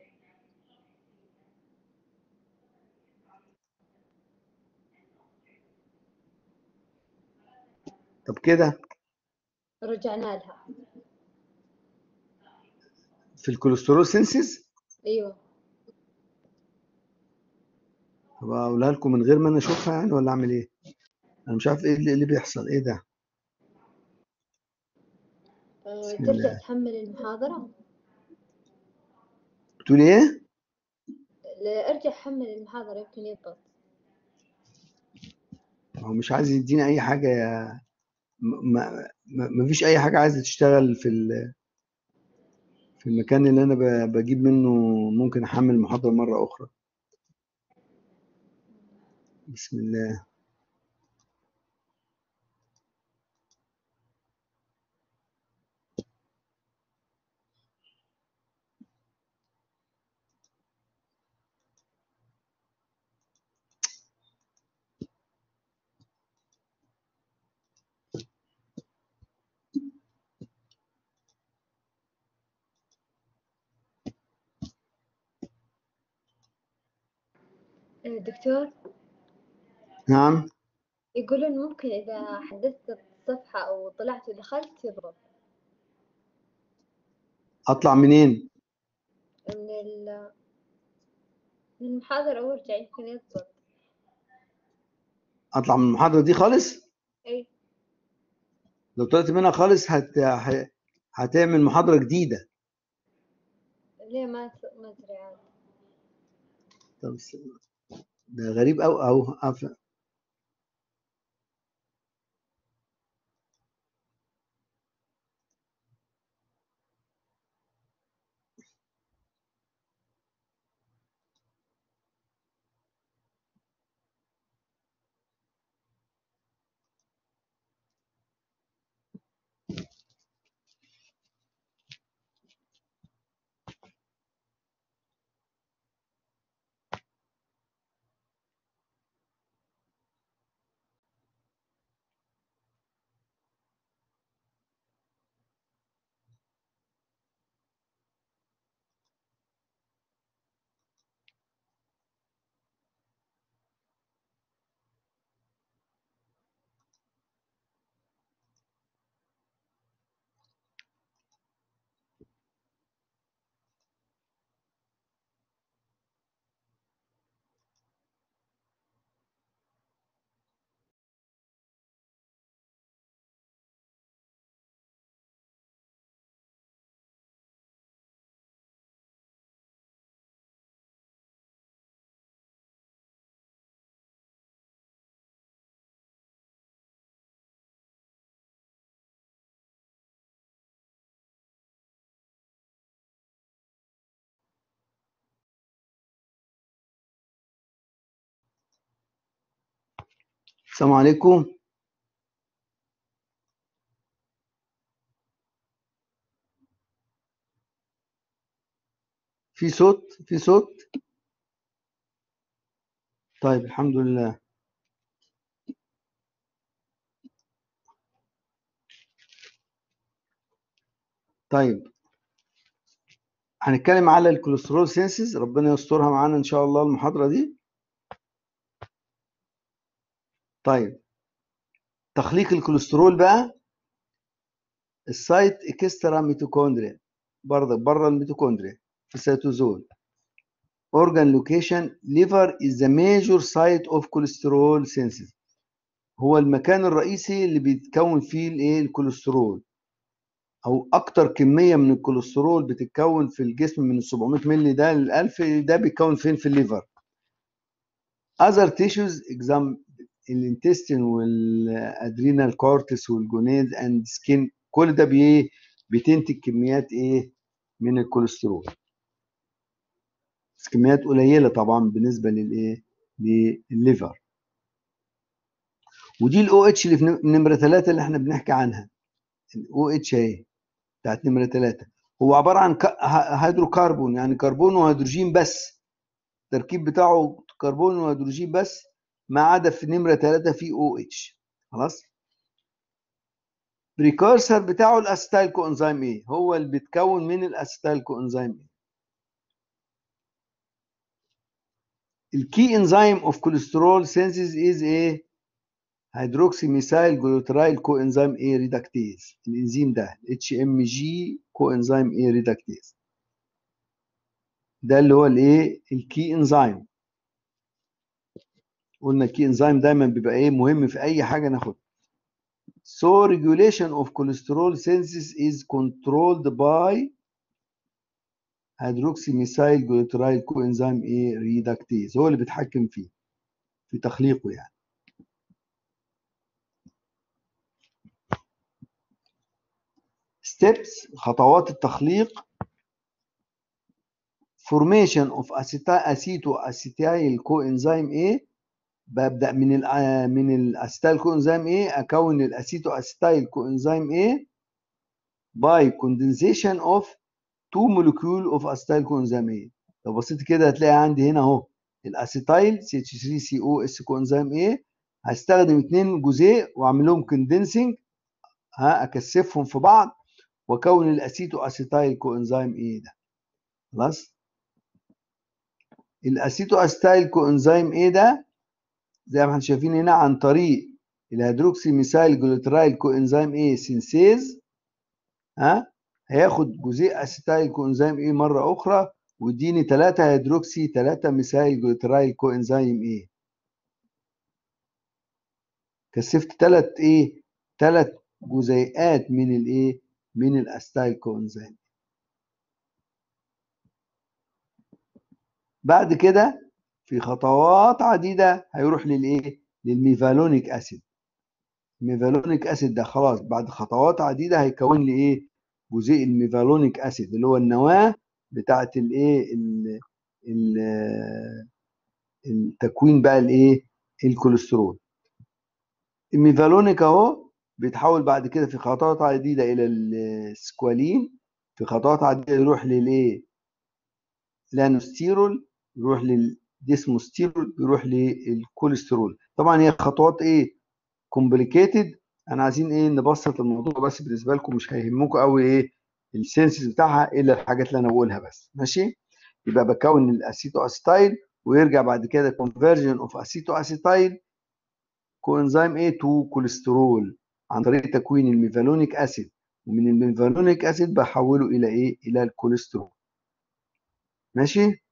Speaker 1: طب كده.
Speaker 2: رجعنا لها.
Speaker 1: في الكوليسترول سينسز
Speaker 2: أيوه.
Speaker 1: طب أقولها لكم من غير ما أنا أشوفها يعني ولا أعمل إيه؟ أنا مش عارف إيه اللي, اللي بيحصل. إيه ده؟
Speaker 2: آه، ترجع. تحمل المحاضرة.
Speaker 1: بتقولي
Speaker 2: إيه؟ ارجع حمل المحاضرة يمكن يضبط.
Speaker 1: هو مش عايز يديني أي حاجة يا ما ما- ما فيش أي حاجة عايزة تشتغل في ال- في المكان اللي أنا بجيب منه ممكن أحمل المحاضرة مرة أخرى. بسم الله
Speaker 2: آه، دكتور
Speaker 1: نعم.
Speaker 2: يقولون ممكن إذا حدثت الصفحة أو طلعت ودخلت يضبط
Speaker 1: أطلع منين؟
Speaker 2: من ال من المحاضرة وأرجع يمكن يضبط
Speaker 1: أطلع من المحاضرة دي خالص؟
Speaker 2: أي.
Speaker 1: لو طلعت منها خالص هت... ه- هتعمل محاضرة جديدة.
Speaker 2: ليه ما ما أدري عاد
Speaker 1: طب ده غريب أوي أو السلام عليكم. في صوت؟ في صوت؟ طيب الحمد لله. طيب. هنتكلم على الكوليسترول سينسز. ربنا يسترها معانا إن شاء الله المحاضرة دي. طيب. تخليق الكوليسترول بقى ال site extra mitochondria برضه بره الميتوكوندريا في ال cytosol organ location liver is the major site of cholesterol synthesis. هو المكان الرئيسي اللي بيتكون فيه الايه؟ الكوليسترول. أو أكتر كمية من الكوليسترول بتتكون في الجسم من ال 700 مللي ده لل 1000 ده بيتكون فين؟ في ال liver. Other tissues ال intestine وال adrenal cortex وال gonads and skin كل ده بايه بتنتج كميات إيه من الكوليسترول. بس كميات قليلة طبعا بالنسبة للإيه؟ لل liver. ودي ال OH اللي في نمرة 3 اللي إحنا بنحكي عنها. ال OH اهي بتاعت نمرة 3 هو عبارة عن هيدروكربون يعني كربون وهيدروجين بس. التركيب بتاعه كربون وهيدروجين بس ما عدا في نمرة 3 في OH خلاص؟ precursor بتاعه ال acetyl coenzyme A؟ هو اللي بيتكون من ال acetyl coenzyme A؟ ال key enzyme of cholesterol synthesis is إيه hydroxy methyl glutaryl coenzyme A reductase الإنزيم ده HMG coenzyme A reductase ده اللي هو الايه الكي انزيم قلنا الكي انزيم دايما بيبقى إيه مهم في اي حاجة ناخدها so regulation of cholesterol synthesis is controlled by hydroxymethyl glutarate coenzyme A reductase هو اللي بيتحكم فيه في تخليقه يعني steps خطوات التخليق formation of acetoacetyl coenzyme A ببدأ من ال من ال acetyl coenzyme A أكون ال acetoacetyl coenzyme A by condensation of two molecule of acetyl coenzyme A. لو بصيت كده هتلاقي عندي هنا أهو ال acetyl CH3CO coenzyme A. هستخدم اتنين جزيء وأعمل لهم condensing ها أكثفهم في بعض وأكون ال acetoacetyl coenzyme A ده. خلاص؟ ال acetoacetyl coenzyme A ده زي ما إحنا شايفين هنا عن طريق ال hydroxy methyl glutaryl coenzyme A synthase ها؟ هياخد جزيء acetyl coenzyme A مرة أخرى ويديني 3 hydroxy 3 methyl glutaryl coenzyme A كثفت ثلاث إيه ثلاث جزيئات من الايه من ال acetyl coenzyme بعد كده في خطوات عديدة هيروح للايه لل mevalonic acid. ال mevalonic acid ده خلاص بعد خطوات عديدة هيكون لي إيه جزيء ال mevalonic acid اللي هو النواة بتاعه الايه التكوين بقى الايه الكوليسترول. ال mevalonic أهو بيتحول بعد كده في خطوات عديدة إلى السكوالين. في خطوات عديدة يروح للايه lanosterol يروح لل desmosterol بيروح للكوليسترول. طبعا هي خطوات إيه؟ complicated أنا عايزين إيه؟ نبسط الموضوع بس بالنسبة لكم مش هيهمكم قوي إيه ال synthesis بتاعها إلا الحاجات اللي أنا بقولها بس. ماشي؟ يبقى بكون ال acetoacetyl ويرجع بعد كده conversion of acetoacetyl coenzyme A؟ to cholesterol عن طريق تكوين ال mevalonic acid. ومن ال mevalonic acid بحوله إلى إيه؟ إلى الكوليسترول. ماشي؟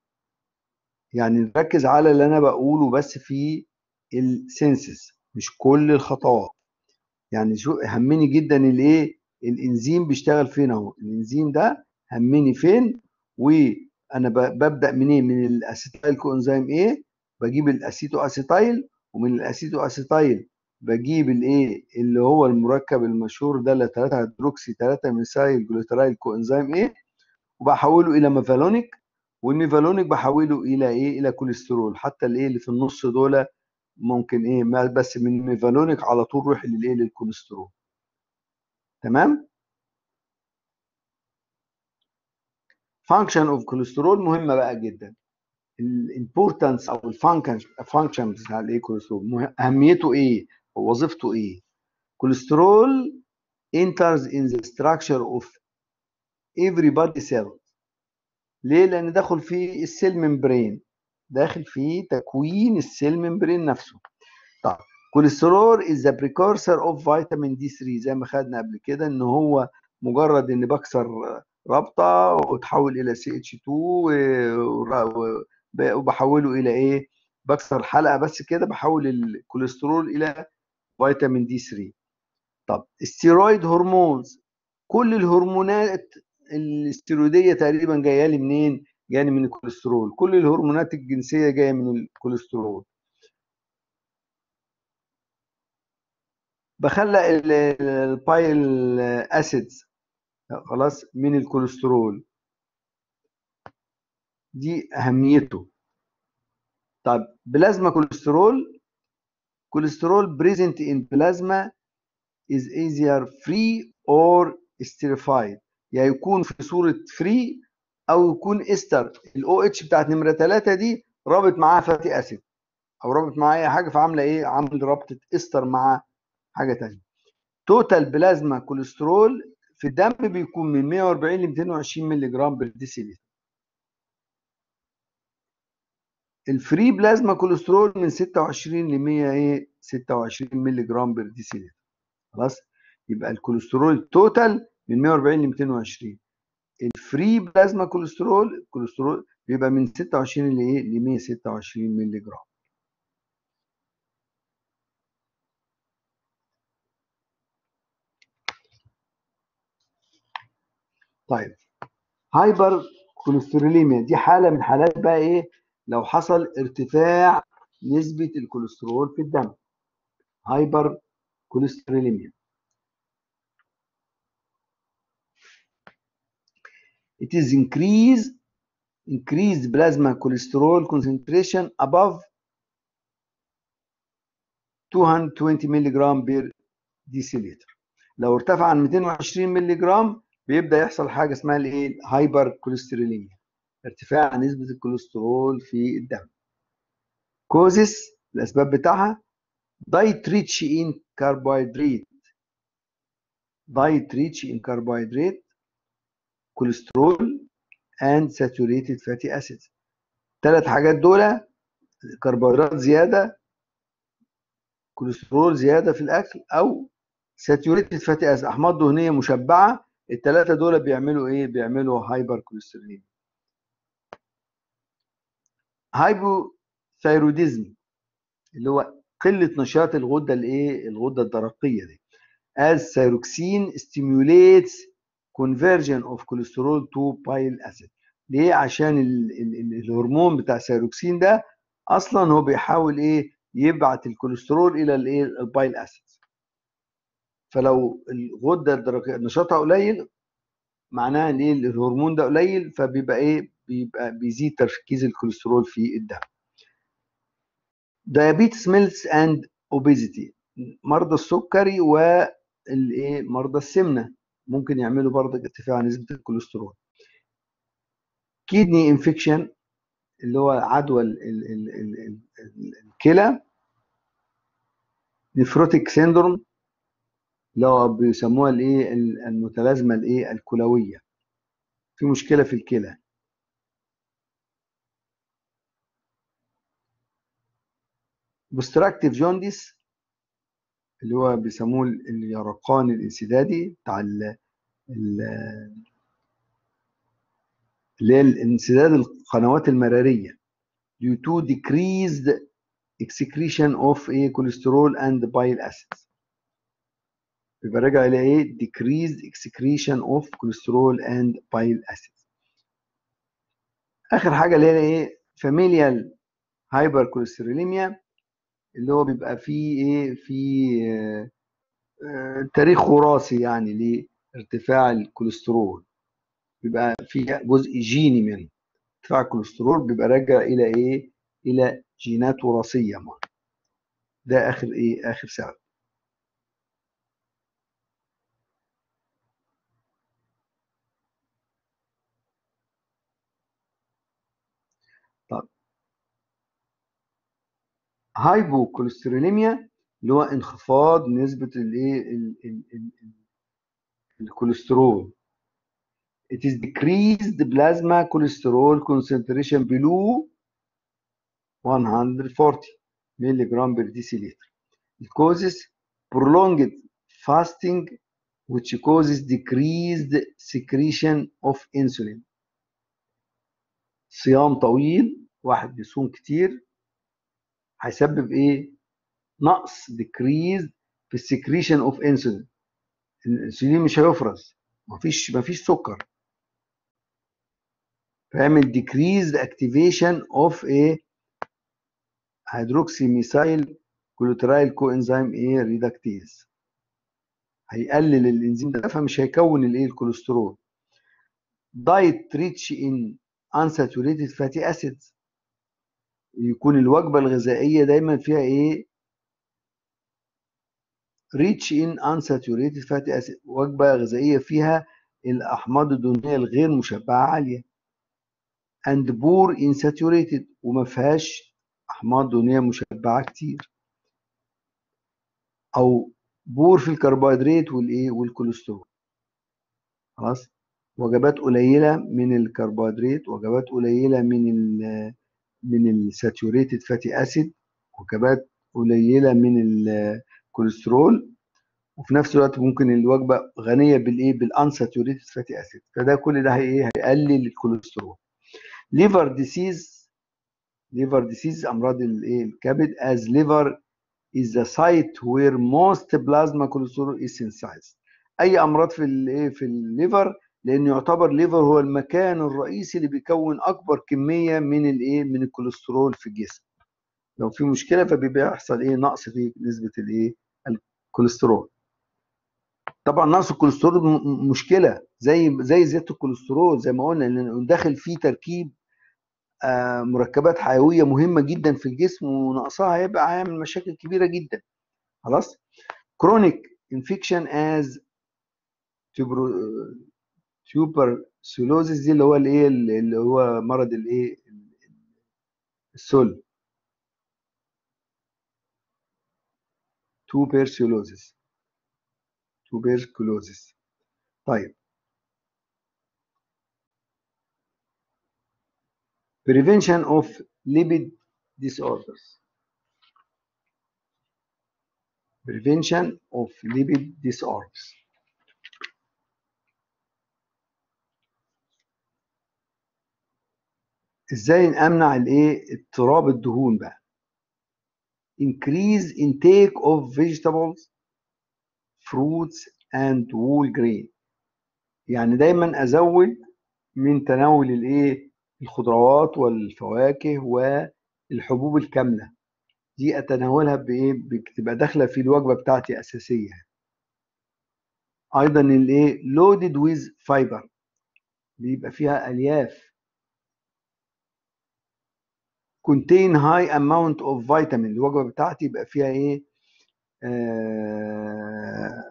Speaker 1: يعني نركز على اللي أنا بقوله بس في ال synthesis مش كل الخطوات. يعني يهمني جدا الايه الإنزيم بيشتغل فين أهو؟ الإنزيم ده همني فين؟ وأنا ببدأ منين؟ من ال acetyl coenzyme A؟ بجيب ال acetoacetyl ومن ال acetoacetyl بجيب الايه اللي هو المركب المشهور ده اللي 3 hydroxy 3 methyl glutaryl coenzyme A؟ وبحوله إلى mevalonic وال mevalonic بحوله إلى إيه؟ إلى كوليسترول. حتى الإيه اللي في النص دول ممكن إيه؟ ما بس من mevalonic على طول روح للإيه؟ للكوليسترول. تمام؟ function of cholesterol مهمة بقى جدا. ال importance أو ال function function بتاع الإيه؟ كوليسترول أهميته إيه؟ ووظيفته إيه؟ cholesterol enters in the structure of every body cell. ليه؟ لأن داخل في ال cell membrane. داخل في تكوين ال cell membrane نفسه. طيب cholesterol is the precursor of vitamin D3 زي ما خدنا قبل كده إن هو مجرد إن بكسر رابطة وتحول إلى CH2 و- و- وبحوله إلى إيه؟ بكسر حلقة بس كده بحول الكوليسترول إلى فيتامين D3 طب ال steroid hormones كل الهرمونات الاستيرويديه تقريبا جاية لي منين؟ جاية من الكوليسترول. كل الهرمونات الجنسية جاية من الكوليسترول. بخلق ال- ال- ال bile acids خلاص من الكوليسترول. دي أهميته. طب plasma cholesterol. Cholesterol present in plasma is either free or esterified يعني يكون في صورة free أو يكون ester ال OH بتاعت نمرة 3 دي رابط معاها fatty acid أو رابط معاها أي حاجة فعاملة إيه؟ عامل رابطة إستر مع حاجة تانية. Total plasma cholesterol في الدم بيكون من 140 ل 220 مللي جرام بر ديسيلتر. ال free plasma cholesterol من 26 ل 126 مللي جرام بر ديسيلتر. خلاص يبقى الكوليسترول ال total من 140 ل 220 ال free plasma cholesterol الكوليسترول بيبقى من 26 ل إيه؟ ل 126 مللي جرام طيب hypercholesterolemia دي حالة من حالات بقى إيه؟ لو حصل ارتفاع نسبة الكوليسترول في الدم. Hypercholesterolemia it is increase increased plasma cholesterol concentration above 220 مللي جرام بر ديسيلتر لو ارتفع عن 220 مللي جرام بيبدأ يحصل حاجة اسمها الايه ال hypercholesterolemia ارتفاع نسبة الكوليسترول في الدم. Causes الأسباب بتاعها diet rich in carbohydrate. Diet rich in carbohydrate. Cholesterol and saturated fatty acids. ثلاث حاجات دول كربوهيدرات زيادة كوليسترول زيادة في الأكل أو saturated fatty acid أحماض دهنية مشبعة الثلاثه دول بيعملوا إيه؟ بيعملوا hypercholesterol hypothyroidism اللي هو قلة نشاط الغدة الإيه؟ الغدة الدرقية دي. as thyroxine stimulates conversion of cholesterol to bile acid. ليه؟ عشان ال ال ال الهرمون بتاع الثيروكسين ده أصلا هو بيحاول إيه؟ يبعت الكوليسترول إلى الايه ال bile acid فلو الغدة الدرقية نشاطها قليل معناها إن إيه؟ الهرمون ده قليل فبيبقى إيه؟ بيبقى بيزيد تركيز الكوليسترول في الدم. Diabetes mellitus and obesity مرضى السكري والايه مرضى السمنة. ممكن يعملوا برضه ارتفاع نسبة الكوليسترول. Kidney infection اللي هو عدوى ال ال ال ال ال ال الكلى nephrotic syndrome اللي هو بيسموها الايه المتلازمة الايه الكلوية. في مشكلة في الكلى. obstructive jaundice اللي هو بيسموه اليرقان الانسدادي بتاع ال اللي هي انسداد القنوات المراريه due to decreased excretion of a cholesterol and bile acids يبقى راجع إلى إيه decreased excretion of cholesterol and bile acids اخر حاجة اللي هي إيه familial hypercholesterolemia اللي هو بيبقى فيه إيه في آه آه تاريخ وراثي يعني لارتفاع الكوليسترول. بيبقى في جزء جيني منه. ارتفاع الكوليسترول بيبقى راجع إلى إيه؟ إلى جينات وراثية. ده آخر إيه؟ آخر سبب. هايبوكوليستروليميا اللي هو انخفاض نسبة الايه ال- ال- ال- ال- الكوليسترول it is decreased plasma cholesterol concentration below 140 milligram per deciliter it causes prolonged fasting which causes decreased secretion of insulin صيام طويل واحد بيصوم كتير هيسبب إيه؟ نقص decreased في ال secretion of insulin الإنسولين مش هيفرز. مفيش مفيش سكر. فيعمل decreased activation of إيه hydroxymethylglutaryl coenzyme A reductase هيقلل الإنزيم ده فمش هيكون الايه الكوليسترول. Diet rich in unsaturated fatty acids. يكون الوجبة الغذائية دايما فيها إيه؟ rich in unsaturated fatty acid وجبة غذائية فيها الأحماض الدهنية الغير مشبعة عالية. and poor in saturated. وما فيهاش أحماض دهنية مشبعة كتير. أو poor في الكربوهيدرات والإيه؟ والكوليسترول. خلاص؟ وجبات قليلة من الكربوهيدرات. وجبات قليلة من ال من ال saturated fatty acid وجبات قليلة من الكوليسترول وفي نفس الوقت ممكن الوجبة غنية بالايه بال unsaturated fatty acid فده كل ده إيه؟ هيقلل الكوليسترول liver disease liver disease أمراض الايه الكبد. As liver is the site where most plasma cholesterol is synthesized أي أمراض في الايه في ال liver لأن يعتبر liver هو المكان الرئيسي اللي بيكون أكبر كمية من الإيه؟ من الكوليسترول في الجسم. لو في مشكلة فبيبقى يحصل إيه؟ نقص في نسبة الإيه؟ الكوليسترول. طبعا نقص الكوليسترول مشكلة زي زي زيادة الكوليسترول زي ما قلنا لأن داخل فيه تركيب آه، مركبات حيوية مهمة جدا في الجسم ونقصها هيبقى هيعمل مشاكل كبيرة جدا. خلاص؟ chronic infection as tuberculosis دي اللي هو الإيه اللي هو مرض الإيه السل. tuberculosis tuberculosis طيب. Prevention of lipid disorders. Prevention of lipid disorders. إزاي امنع الإيه؟ اضطراب الدهون بقى. Increase intake of vegetables fruits and whole grain. يعني دايما أزود من تناول الإيه؟ الخضروات والفواكه والحبوب الكاملة. دي أتناولها بإيه؟ بتبقى داخلة في الوجبة بتاعتي أساسية. أيضا الإيه؟ loaded with fiber. بيبقى فيها ألياف. Contain high amount of vitamin. الوجبة بتاعتي يبقى فيها إيه؟ آه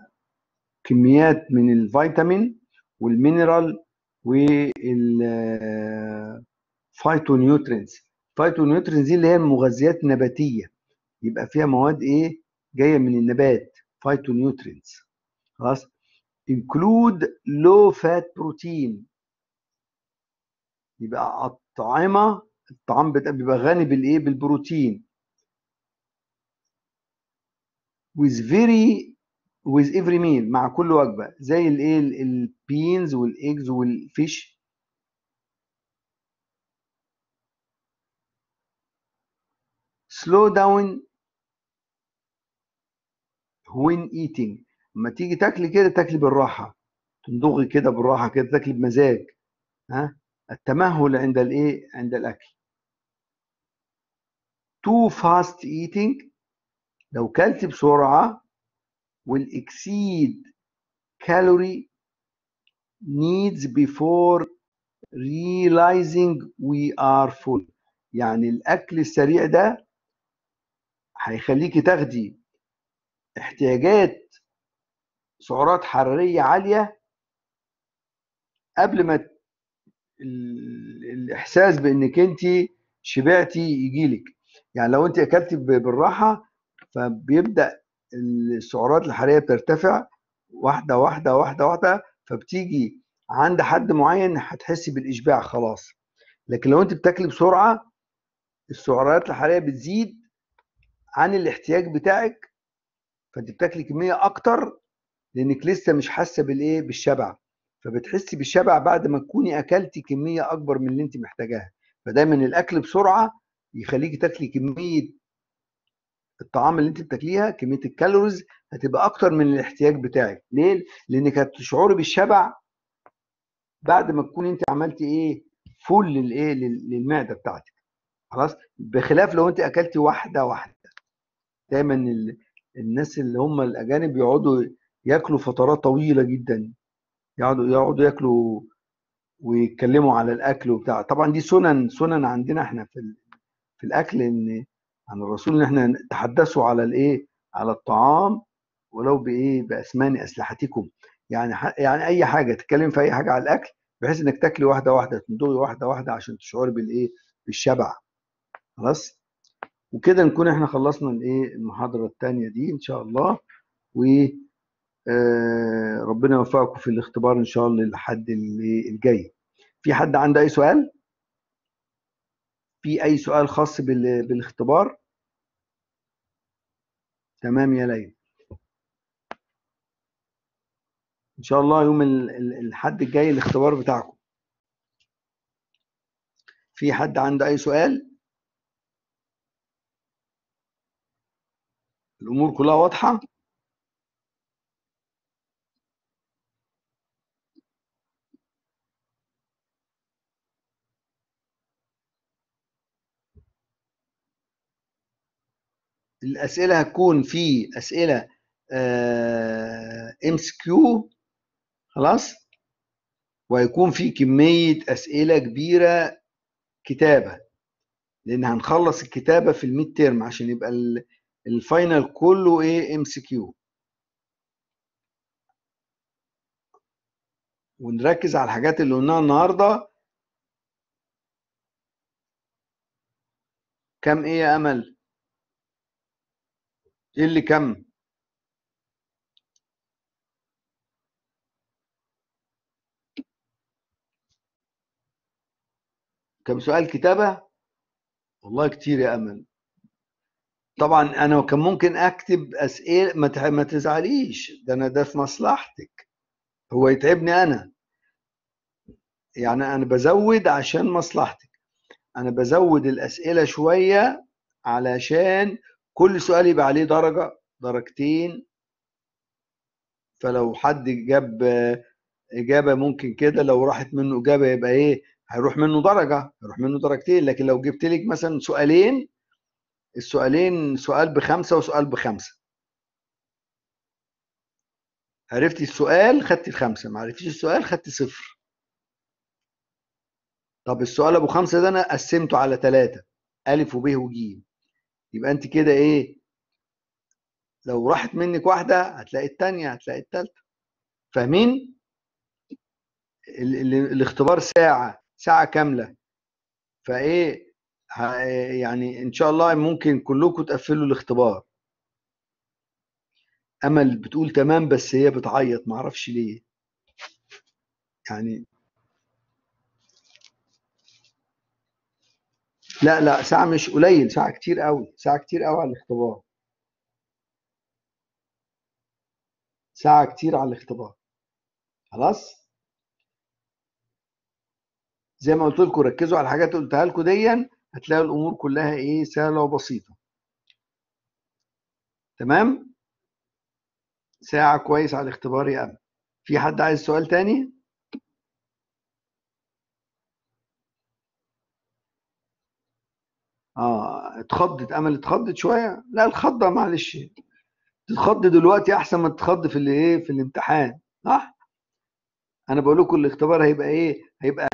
Speaker 1: كميات من الفيتامين وال mineral وال phytonutrients ال phytonutrients دي اللي هي المغذيات النباتية. يبقى فيها مواد إيه؟ جاية من النبات. phytonutrients خلاص؟ include low fat protein. يبقى أطعمة الطعام بيبقى غني بالإيه؟ بالبروتين. With very with every meal مع كل وجبة. زي الإيه؟ ال beans وال eggs وال fish slow down when eating. لما تيجي تاكلي كده تاكلي بالراحة. تمضغي كده بالراحة كده تاكلي بمزاج. ها؟ التمهل عند الإيه؟ عند الأكل. Too fast eating. لو كلت will exceed calorie needs before realizing we are full. يعني الأكل السريع ده هيخليكي تاخدي احتياجات سعرات حرارية عالية قبل ما الإحساس بإنك انت شبعتي يجيلك. يعني لو انت اكلتي بالراحة فبيبدأ السعرات الحرارية بترتفع واحدة واحدة واحدة واحدة فبتيجي عند حد معين هتحسي بالإشباع خلاص. لكن لو انت بتاكلي بسرعة السعرات الحرارية بتزيد عن الاحتياج بتاعك فانت بتاكلي كمية أكتر لأنك لسه مش حاسة بالإيه؟ بالشبع. فبتحسي بالشبع بعد ما تكوني أكلتي كمية أكبر من اللي انت محتاجاها. فدايما الأكل بسرعة يخليكي تاكلي كمية الطعام اللي انت بتاكليها كمية ال calories هتبقى أكتر من الاحتياج بتاعك. ليه؟ لأنك هتشعري بالشبع بعد ما تكوني انت عملتي إيه full للايه لل- للمعدة بتاعتك. خلاص؟ بخلاف لو انت أكلتي واحدة واحدة. دايما ال- الناس اللي هم الأجانب بيقعدوا ياكلوا فترات طويلة جدا. يقعدوا يقعدوا ياكلوا ويتكلموا على الأكل وبتاع. طبعا دي سنن سنن عندنا إحنا في في الأكل إن عن الرسول إن إحنا نتحدثوا على الإيه؟ على الطعام ولو بإيه؟ باسمان أسلحتكم. يعني يعني أي حاجة تتكلم في أي حاجة على الأكل بحيث إنك تاكلي واحدة واحدة تندوقي واحدة واحدة عشان تشعري بالإيه؟ بالشبع. خلاص؟ وكده نكون إحنا خلصنا الإيه؟ المحاضرة الثانية دي إن شاء الله. و آه، ربنا يوفقكم في الاختبار إن شاء الله اللي- الجاي. في حد عنده أي سؤال؟ في أي سؤال خاص بال- بالاختبار؟ تمام يا ليلى. إن شاء الله يوم ال- ال- الحد الجاي الاختبار بتاعكم. في حد عنده أي سؤال؟ الأمور كلها واضحة؟ الأسئلة هتكون في أسئلة MCQ خلاص؟ وهيكون في كمية أسئلة كبيرة كتابة لأن هنخلص الكتابة في ال midterm عشان يبقى ال- final كله إيه؟ MCQ ونركز على الحاجات اللي قلناها النهارده. كم إيه يا أمل؟ اللي كم؟ كم سؤال كتابة؟ والله كتير يا أمل. طبعا أنا كان ممكن أكتب أسئلة ما ما تزعليش ده أنا ده في مصلحتك. هو يتعبني أنا. يعني أنا بزود عشان مصلحتك. أنا بزود الأسئلة شوية علشان كل سؤال يبقى عليه درجة درجتين. فلو حد جاب إجابة ممكن كده لو راحت منه إجابة يبقى إيه؟ هيروح منه درجة هيروح منه درجتين. لكن لو جبت لك مثلا سؤالين السؤالين سؤال بخمسة وسؤال بخمسة. عرفتي السؤال خدتي الخمسة. ما عرفتيش السؤال خدتي صفر. طب السؤال أبو خمسة ده أنا قسمته على ثلاثة ألف وب وج يبقى انت كده إيه لو راحت منك واحدة هتلاقي الثانية هتلاقي الثالثه فاهمين؟ ال- ال- الاختبار ساعة ساعة كاملة. فايه يعني ان شاء الله ممكن كلكم تقفلوا الاختبار. أمل بتقول تمام بس هي بتعيط معرفش ليه. يعني لا لا ساعة مش قليل ساعة كتير قوي ساعة كتير قوي على الاختبار. ساعة كتير على الاختبار. خلاص؟ زي ما قلت لكم ركزوا على الحاجات اللي قلتها لكم دي هتلاقوا الأمور كلها إيه سهلة وبسيطة. تمام؟ ساعة كويس على الاختبار يا امل في حد عايز سؤال تاني؟ آه اتخضت أمل اتخضت شوية. لا الخضة معلش تتخض دلوقتي أحسن ما تتخض في اللي إيه في الامتحان صح؟ أنا بقول لكم الاختبار هيبقى إيه؟ هيبقى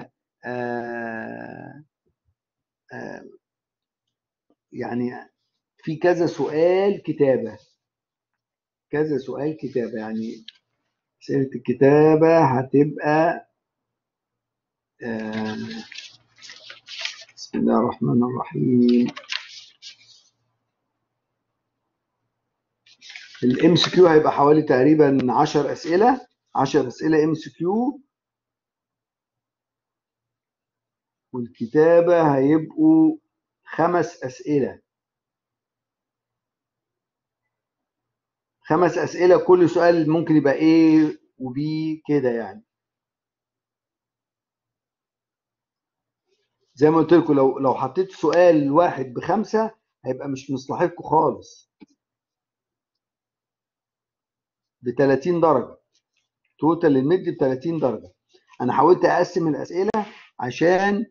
Speaker 1: آه آه يعني في كذا سؤال كتابة. كذا سؤال كتابة يعني أسئلة الكتابة هتبقى آه، بسم الله الرحمن الرحيم. ال MCQ هيبقى حوالي تقريبا 10 أسئلة. 10 أسئلة MCQ والكتابة هيبقوا خمس أسئلة. خمس أسئلة كل سؤال ممكن يبقى A وB كده يعني. زي ما قلت لكم لو لو حطيت سؤال واحد بخمسة هيبقى مش مصلحتكم خالص. ب 30 درجة. total ال mid ب 30 درجة. أنا حاولت أقسم الأسئلة عشان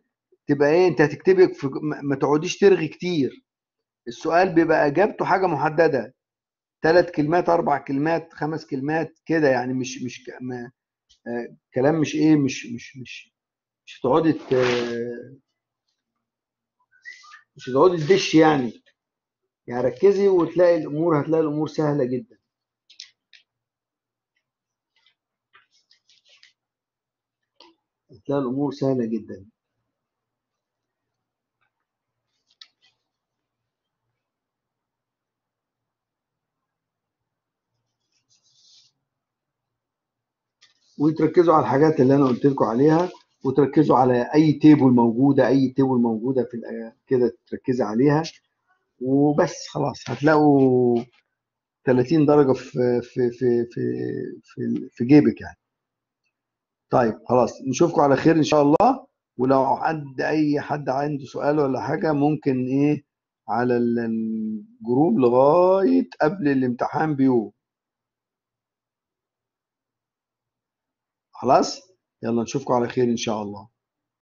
Speaker 1: تبقى إيه أنت هتكتبي في ما تقعديش ترغي كتير. السؤال بيبقى إجابته حاجة محددة. ثلاث كلمات أربع كلمات خمس كلمات كده يعني مش مش ما آه، كلام مش إيه مش مش مش مش هتقعدي مش هتقعدي تدش يعني. يعني ركزي وتلاقي الأمور هتلاقي الأمور سهلة جدا. هتلاقي الأمور سهلة جدا. وتركزوا على الحاجات اللي أنا قلت لكم عليها. وتركزوا على أي table موجودة أي table موجودة في كده تركزي عليها. وبس خلاص هتلاقوا 30 درجة في في في في في, في جيبك يعني. طيب خلاص نشوفكم على خير إن شاء الله. ولو حد أي حد عنده سؤال ولا حاجة ممكن إيه على ال- group لغاية قبل الامتحان بيوم. خلاص؟ يلا نشوفكم على خير إن شاء الله.